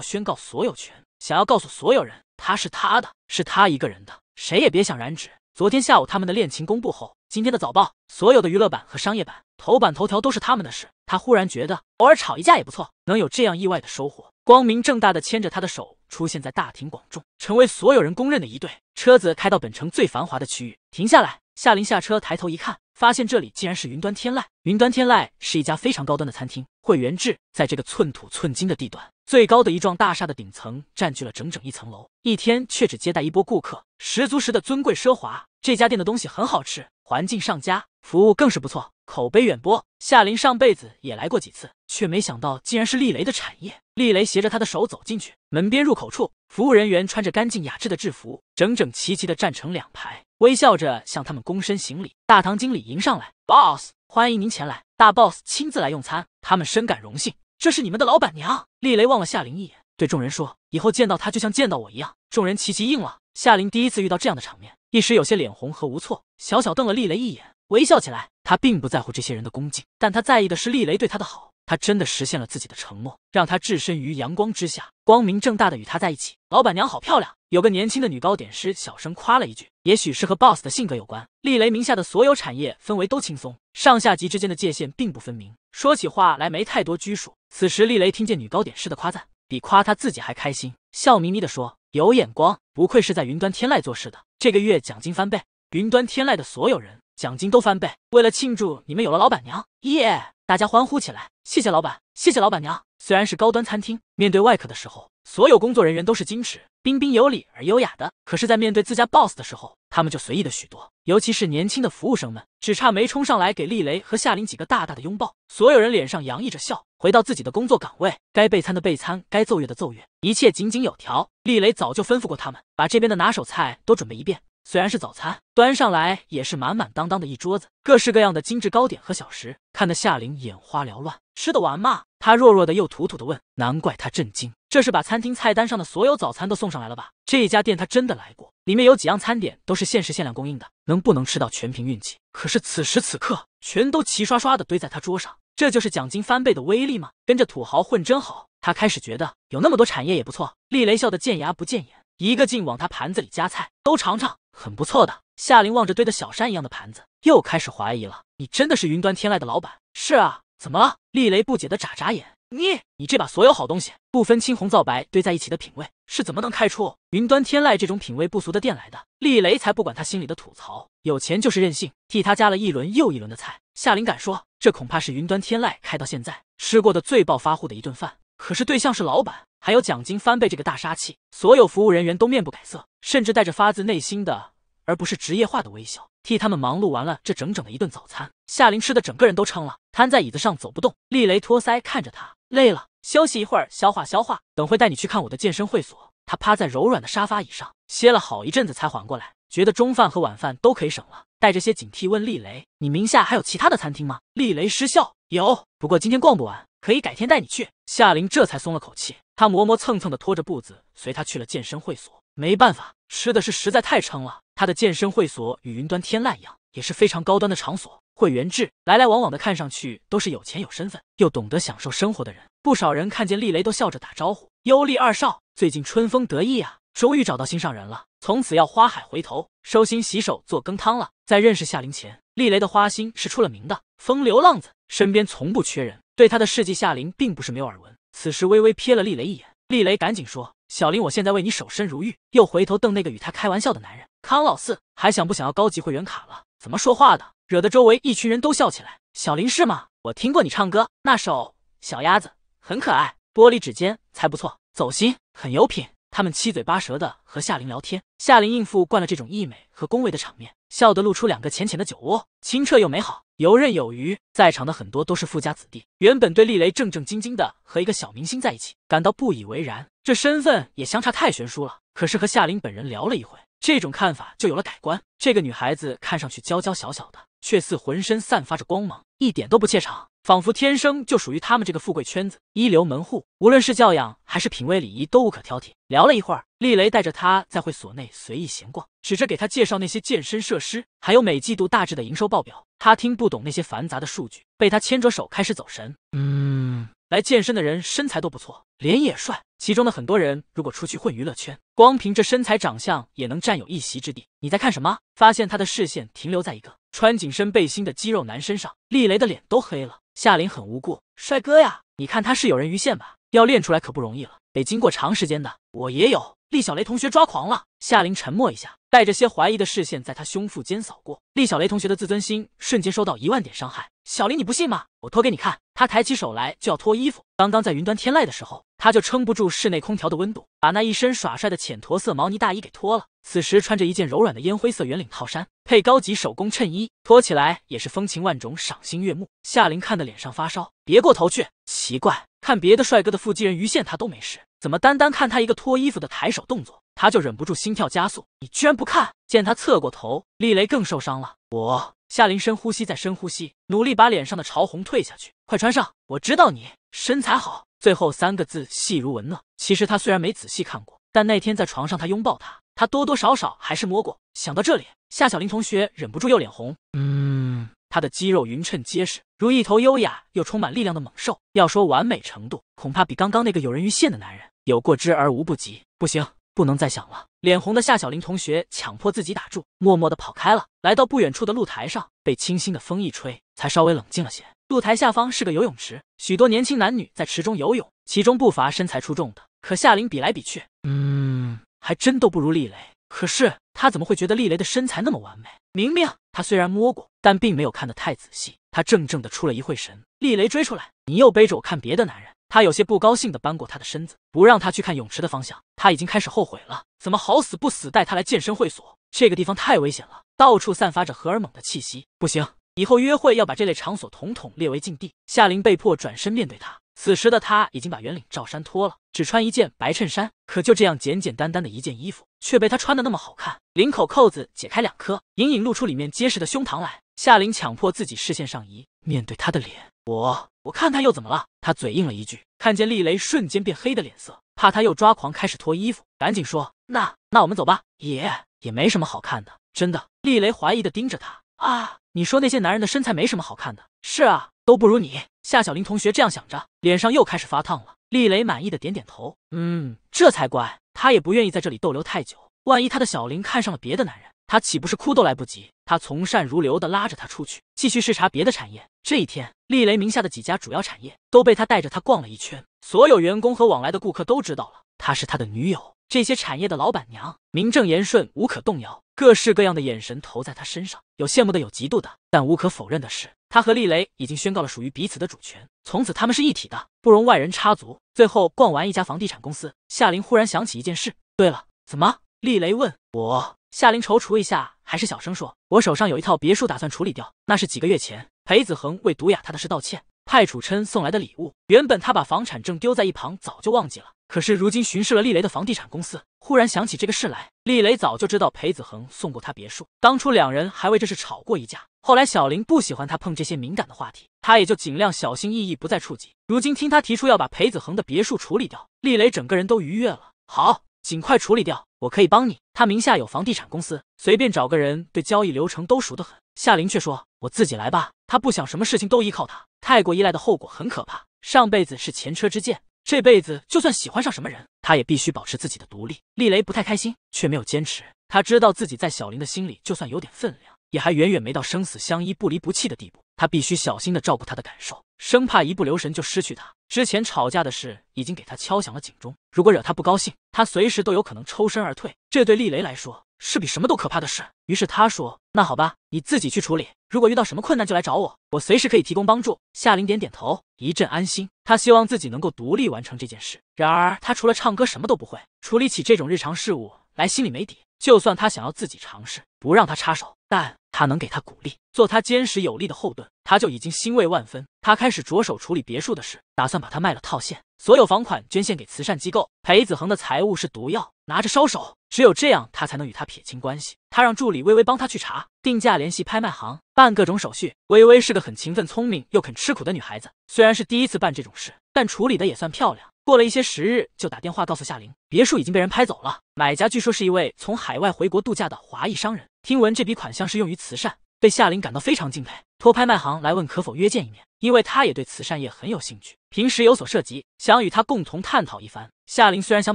A: 宣告所有权，想要告诉所有人他是他的，是他一个人的，谁也别想染指。昨天下午他们的恋情公布后，今天的早报，所有的娱乐版和商业版头版头条都是他们的事。他忽然觉得偶尔吵一架也不错，能有这样意外的收获，光明正大的牵着他的手出现在大庭广众，成为所有人公认的一对。车子开到本城最繁华的区域，停下来。夏琳下车，抬头一看。发现这里竟然是云端天籁。云端天籁是一家非常高端的餐厅，会员制。在这个寸土寸金的地段，最高的一幢大厦的顶层占据了整整一层楼，一天却只接待一波顾客，十足十的尊贵奢华。这家店的东西很好吃，环境上佳，服务更是不错。口碑远播。夏琳上辈子也来过几次，却没想到竟然是厉雷的产业。厉雷携着他的手走进去，门边入口处，服务人员穿着干净雅致的制服，整整齐齐的站成两排，微笑着向他们躬身行礼。大堂经理迎上来，boss，欢迎您前来，大 boss 亲自来用餐，他们深感荣幸。这是你们的老板娘。厉雷望了夏琳一眼，对众人说：“以后见到她就像见到我一样。”众人齐齐应了。夏琳第一次遇到这样的场面，一时有些脸红和无措，小小瞪了厉雷一眼。微笑起来，他并不在乎这些人的恭敬，但他在意的是厉雷对他的好。他真的实现了自己的承诺，让他置身于阳光之下，光明正大的与他在一起。老板娘好漂亮，有个年轻的女糕点师小声夸了一句。也许是和 boss 的性格有关，厉雷名下的所有产业氛围都轻松，上下级之间的界限并不分明，说起话来没太多拘束。此时，厉雷听见女糕点师的夸赞，比夸他自己还开心，笑眯眯的说：“有眼光，不愧是在云端天籁做事的，这个月奖金翻倍。”云端天籁的所有人。奖金都翻倍，为了庆祝你们有了老板娘，耶！大家欢呼起来，谢谢老板，谢谢老板娘。虽然是高端餐厅，面对外客的时候，所有工作人员都是矜持、彬彬有礼而优雅的，可是，在面对自家 boss 的时候，他们就随意的许多。尤其是年轻的服务生们，只差没冲上来给厉雷和夏琳几个大大的拥抱。所有人脸上洋溢着笑，回到自己的工作岗位，该备餐的备餐，该奏乐的奏乐，一切井井有条。厉雷早就吩咐过他们，把这边的拿手菜都准备一遍。虽然是早餐，端上来也是满满当当的一桌子，各式各样的精致糕点和小食，看得夏琳眼花缭乱。吃得完吗？她弱弱的又土土的问。难怪她震惊，这是把餐厅菜单上的所有早餐都送上来了吧？这一家店她真的来过，里面有几样餐点都是限时限量供应的，能不能吃到全凭运气。可是此时此刻，全都齐刷刷的堆在她桌上，这就是奖金翻倍的威力吗？跟着土豪混真好。他开始觉得有那么多产业也不错。厉雷笑得见牙不见眼。一个劲往他盘子里夹菜，都尝尝，很不错的。夏琳望着堆得小山一样的盘子，又开始怀疑了：你真的是云端天籁的老板？是啊，怎么了？厉雷不解的眨眨眼，你你这把所有好东西不分青红皂白堆在一起的品味，是怎么能开出云端天籁这种品味不俗的店来的？厉雷才不管他心里的吐槽，有钱就是任性，替他加了一轮又一轮的菜。夏琳敢说，这恐怕是云端天籁开到现在吃过的最暴发户的一顿饭。可是对象是老板。还有奖金翻倍这个大杀器，所有服务人员都面不改色，甚至带着发自内心的，而不是职业化的微笑，替他们忙碌完了这整整的一顿早餐。夏琳吃的整个人都撑了，瘫在椅子上走不动。厉雷托腮看着他，累了，休息一会儿，消化消化，等会带你去看我的健身会所。他趴在柔软的沙发椅上歇了好一阵子才缓过来，觉得中饭和晚饭都可以省了，带着些警惕问厉雷：“你名下还有其他的餐厅吗？”厉雷失笑：“有，不过今天逛不完，可以改天带你去。”夏琳这才松了口气。他磨磨蹭蹭的拖着步子，随他去了健身会所。没办法，吃的是实在太撑了。他的健身会所与云端天籁一样，也是非常高端的场所，会员制，来来往往的看上去都是有钱有身份又懂得享受生活的人。不少人看见厉雷都笑着打招呼：“优丽二少，最近春风得意啊，终于找到心上人了，从此要花海回头，收心洗手做羹汤了。”在认识夏琳前，厉雷的花心是出了名的风流浪子，身边从不缺人，对他的事迹，夏琳并不是没有耳闻。此时微微瞥了厉雷一眼，厉雷赶紧说：“小林，我现在为你守身如玉。”又回头瞪那个与他开玩笑的男人康老四，还想不想要高级会员卡了？怎么说话的？惹得周围一群人都笑起来。小林是吗？我听过你唱歌，那首小鸭子很可爱，玻璃指尖才不错，走心，很有品。他们七嘴八舌的和夏琳聊天，夏琳应付惯了这种溢美和恭维的场面，笑得露出两个浅浅的酒窝，清澈又美好，游刃有余。在场的很多都是富家子弟，原本对厉雷正正经经的和一个小明星在一起感到不以为然，这身份也相差太悬殊了。可是和夏琳本人聊了一回，这种看法就有了改观。这个女孩子看上去娇娇小小的，却似浑身散发着光芒，一点都不怯场。仿佛天生就属于他们这个富贵圈子，一流门户，无论是教养还是品味礼仪都无可挑剔。聊了一会儿，厉雷带着他在会所内随意闲逛，指着给他介绍那些健身设施，还有每季度大致的营收报表。他听不懂那些繁杂的数据，被他牵着手开始走神。嗯。来健身的人身材都不错，脸也帅。其中的很多人如果出去混娱乐圈，光凭这身材长相也能占有一席之地。你在看什么？发现他的视线停留在一个穿紧身背心的肌肉男身上，厉雷的脸都黑了。夏琳很无辜，帅哥呀，你看他是有人鱼线吧？要练出来可不容易了，得经过长时间的。我也有。厉小雷同学抓狂了。夏琳沉默一下，带着些怀疑的视线在他胸腹间扫过。厉小雷同学的自尊心瞬间受到一万点伤害。小林，你不信吗？我脱给你看。他抬起手来就要脱衣服。刚刚在云端天籁的时候，他就撑不住室内空调的温度，把那一身耍帅的浅驼色毛呢大衣给脱了。此时穿着一件柔软的烟灰色圆领套衫，配高级手工衬衣，脱起来也是风情万种，赏心悦目。夏琳看得脸上发烧，别过头去。奇怪，看别的帅哥的腹肌人鱼线他都没事，怎么单单看他一个脱衣服的抬手动作，他就忍不住心跳加速？你居然不看！见他侧过头，厉雷更受伤了。我夏琳深呼吸，再深呼吸，努力把脸上的潮红退下去。快穿上，我知道你身材好。最后三个字细如蚊呢。其实他虽然没仔细看过，但那天在床上他拥抱他，他多多少少还是摸过。想到这里，夏小林同学忍不住又脸红。嗯，他的肌肉匀称结实，如一头优雅又充满力量的猛兽。要说完美程度，恐怕比刚刚那个有人鱼线的男人有过之而无不及。不行。不能再想了，脸红的夏小林同学强迫自己打住，默默的跑开了。来到不远处的露台上，被清新的风一吹，才稍微冷静了些。露台下方是个游泳池，许多年轻男女在池中游泳，其中不乏身材出众的。可夏琳比来比去，嗯，还真都不如厉雷。可是他怎么会觉得厉雷的身材那么完美？明明他虽然摸过，但并没有看得太仔细。他怔怔的出了一会神，厉雷追出来，你又背着我看别的男人。他有些不高兴的扳过他的身子，不让他去看泳池的方向。他已经开始后悔了，怎么好死不死带他来健身会所？这个地方太危险了，到处散发着荷尔蒙的气息。不行，以后约会要把这类场所统统列为禁地。夏琳被迫转身面对他，此时的他已经把圆领罩衫脱了，只穿一件白衬衫。可就这样简简单单的一件衣服，却被他穿的那么好看。领口扣子解开两颗，隐隐露出里面结实的胸膛来。夏琳强迫自己视线上移，面对他的脸，我。我看他又怎么了？他嘴硬了一句，看见厉雷瞬间变黑的脸色，怕他又抓狂开始脱衣服，赶紧说：“那那我们走吧。”也也没什么好看的，真的。厉雷怀疑的盯着他啊，你说那些男人的身材没什么好看的？是啊，都不如你。夏小林同学这样想着，脸上又开始发烫了。厉雷满意的点点头，嗯，这才乖。他也不愿意在这里逗留太久，万一他的小林看上了别的男人。他岂不是哭都来不及？他从善如流的拉着他出去，继续视察别的产业。这一天，厉雷名下的几家主要产业都被他带着他逛了一圈。所有员工和往来的顾客都知道了，他是他的女友。这些产业的老板娘名正言顺，无可动摇。各式各样的眼神投在他身上，有羡慕的，有嫉妒的。但无可否认的是，他和厉雷已经宣告了属于彼此的主权，从此他们是一体的，不容外人插足。最后逛完一家房地产公司，夏琳忽然想起一件事。对了，怎么？厉雷问我。夏琳踌躇一下，还是小声说：“我手上有一套别墅，打算处理掉。那是几个月前裴子恒为毒哑他的事道歉，派楚琛送来的礼物。原本他把房产证丢在一旁，早就忘记了。可是如今巡视了厉雷的房地产公司，忽然想起这个事来。厉雷早就知道裴子恒送过他别墅，当初两人还为这事吵过一架。后来小林不喜欢他碰这些敏感的话题，他也就尽量小心翼翼，不再触及。如今听他提出要把裴子恒的别墅处理掉，厉雷整个人都愉悦了。好。”尽快处理掉，我可以帮你。他名下有房地产公司，随便找个人对交易流程都熟得很。夏琳却说：“我自己来吧。”他不想什么事情都依靠他，太过依赖的后果很可怕。上辈子是前车之鉴，这辈子就算喜欢上什么人，他也必须保持自己的独立。厉雷不太开心，却没有坚持。他知道自己在小林的心里，就算有点分量，也还远远没到生死相依、不离不弃的地步。他必须小心的照顾他的感受。生怕一不留神就失去他。之前吵架的事已经给他敲响了警钟，如果惹他不高兴，他随时都有可能抽身而退。这对厉雷来说是比什么都可怕的事。于是他说：“那好吧，你自己去处理。如果遇到什么困难就来找我，我随时可以提供帮助。”夏琳点点头，一阵安心。他希望自己能够独立完成这件事。然而他除了唱歌什么都不会，处理起这种日常事务来心里没底。就算他想要自己尝试，不让他插手，但他能给他鼓励，做他坚实有力的后盾，他就已经欣慰万分。他开始着手处理别墅的事，打算把它卖了套现，所有房款捐献给慈善机构。裴子恒的财务是毒药，拿着烧手，只有这样他才能与他撇清关系。他让助理微微帮他去查定价，联系拍卖行，办各种手续。微微是个很勤奋、聪明又肯吃苦的女孩子，虽然是第一次办这种事，但处理的也算漂亮。过了一些时日，就打电话告诉夏琳，别墅已经被人拍走了。买家据说是一位从海外回国度假的华裔商人。听闻这笔款项是用于慈善，被夏琳感到非常敬佩，托拍卖行来问可否约见一面，因为他也对慈善业很有兴趣，平时有所涉及，想与他共同探讨一番。夏琳虽然想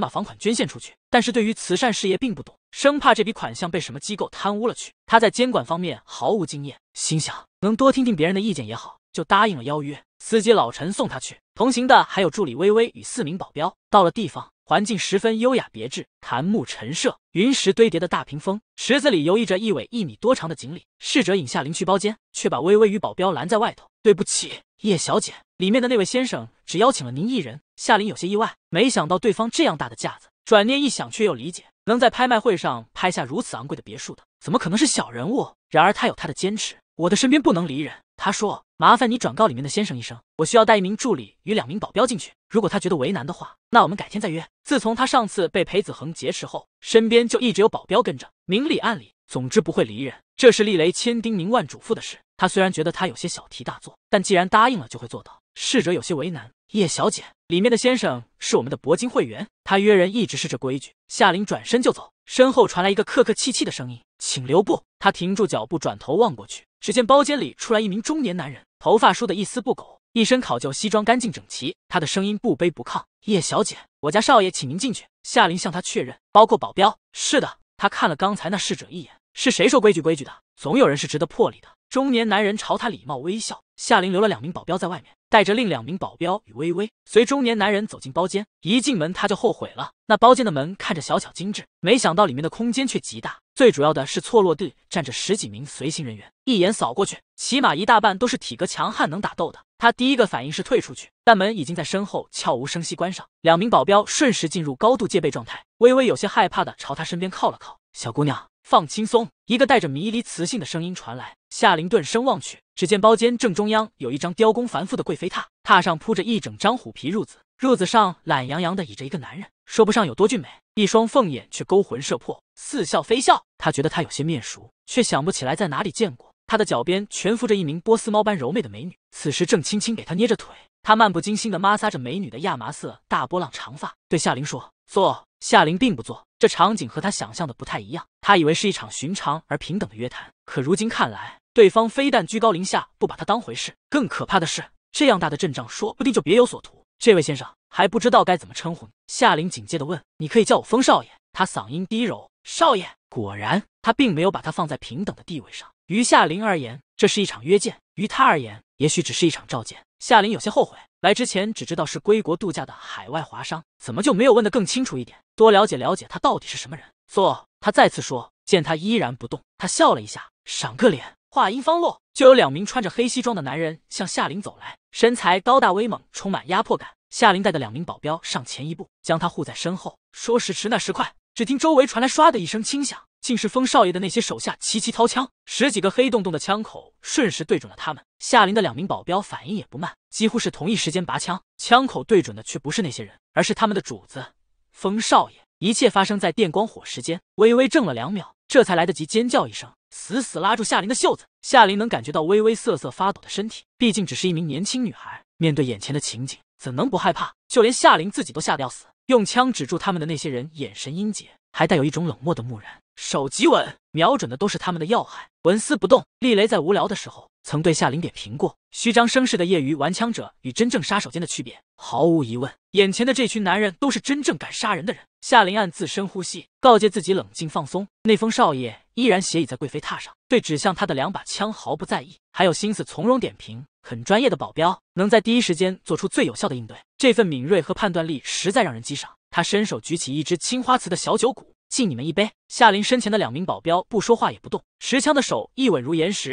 A: 把房款捐献出去，但是对于慈善事业并不懂，生怕这笔款项被什么机构贪污了去。他在监管方面毫无经验，心想能多听听别人的意见也好，就答应了邀约。司机老陈送他去，同行的还有助理微微与四名保镖。到了地方，环境十分优雅别致，檀木陈设，云石堆叠的大屏风，池子里游弋着一尾一米多长的锦鲤。侍者引夏琳去包间，却把微微与保镖拦在外头。对不起，叶小姐，里面的那位先生只邀请了您一人。夏琳有些意外，没想到对方这样大的架子。转念一想，却又理解，能在拍卖会上拍下如此昂贵的别墅的，怎么可能是小人物？然而他有他的坚持，我的身边不能离人。他说：“麻烦你转告里面的先生一声，我需要带一名助理与两名保镖进去。如果他觉得为难的话，那我们改天再约。”自从他上次被裴子恒劫持后，身边就一直有保镖跟着，明里暗里，总之不会离人。这是厉雷千叮咛万嘱咐的事。他虽然觉得他有些小题大做，但既然答应了，就会做到。侍者有些为难：“叶小姐，里面的先生是我们的铂金会员，他约人一直是这规矩。”夏琳转身就走，身后传来一个客客气气的声音：“请留步。”他停住脚步，转头望过去。只见包间里出来一名中年男人，头发梳得一丝不苟，一身考究西装，干净整齐。他的声音不卑不亢：“叶小姐，我家少爷请您进去。”夏琳向他确认：“包括保镖？”“是的。”他看了刚才那侍者一眼：“是谁说规矩规矩的？总有人是值得破例的。”中年男人朝他礼貌微笑。夏琳留了两名保镖在外面，带着另两名保镖与微微随中年男人走进包间。一进门他就后悔了。那包间的门看着小巧精致，没想到里面的空间却极大。最主要的是错落地站着十几名随行人员，一眼扫过去，起码一大半都是体格强悍能打斗的。他第一个反应是退出去，但门已经在身后悄无声息关上。两名保镖瞬时进入高度戒备状态。微微有些害怕的朝他身边靠了靠，小姑娘。放轻松，一个带着迷离磁性的声音传来。夏琳顿身望去，只见包间正中央有一张雕工繁复的贵妃榻，榻上铺着一整张虎皮褥子，褥子上懒洋洋的倚着一个男人，说不上有多俊美，一双凤眼却勾魂摄魄，似笑非笑。他觉得他有些面熟，却想不起来在哪里见过。他的脚边蜷伏着一名波斯猫般柔媚的美女，此时正轻轻给他捏着腿。他漫不经心的摩挲着美女的亚麻色大波浪长发，对夏琳说：“坐。”夏琳并不做，这场景和他想象的不太一样。他以为是一场寻常而平等的约谈，可如今看来，对方非但居高临下，不把他当回事，更可怕的是，这样大的阵仗，说不定就别有所图。这位先生还不知道该怎么称呼你。夏琳紧接着问：“你可以叫我风少爷。”他嗓音低柔：“少爷。”果然，他并没有把他放在平等的地位上。于夏琳而言，这是一场约见；于他而言，也许只是一场召见。夏琳有些后悔，来之前只知道是归国度假的海外华商，怎么就没有问得更清楚一点，多了解了解他到底是什么人？坐。他再次说，见他依然不动，他笑了一下，赏个脸。话音方落，就有两名穿着黑西装的男人向夏琳走来，身材高大威猛，充满压迫感。夏琳带的两名保镖上前一步，将他护在身后，说时迟那时快，只听周围传来唰的一声轻响。竟是风少爷的那些手下齐齐掏枪，十几个黑洞洞的枪口瞬时对准了他们。夏琳的两名保镖反应也不慢，几乎是同一时间拔枪，枪口对准的却不是那些人，而是他们的主子风少爷。一切发生在电光火石间，微微怔了两秒，这才来得及尖叫一声，死死拉住夏琳的袖子。夏琳能感觉到微微瑟瑟发抖的身体，毕竟只是一名年轻女孩，面对眼前的情景，怎能不害怕？就连夏琳自己都吓得要死。用枪指住他们的那些人，眼神阴结，还带有一种冷漠的木然。手极稳，瞄准的都是他们的要害，纹丝不动。厉雷在无聊的时候曾对夏琳点评过：虚张声势的业余玩枪者与真正杀手间的区别，毫无疑问，眼前的这群男人都是真正敢杀人的人。夏琳暗自深呼吸，告诫自己冷静放松。那风少爷依然斜倚在贵妃榻上，对指向他的两把枪毫不在意，还有心思从容点评。很专业的保镖，能在第一时间做出最有效的应对，这份敏锐和判断力实在让人激赏。他伸手举起一只青花瓷的小酒盅。敬你们一杯。夏琳身前的两名保镖不说话也不动，持枪的手一稳如岩石。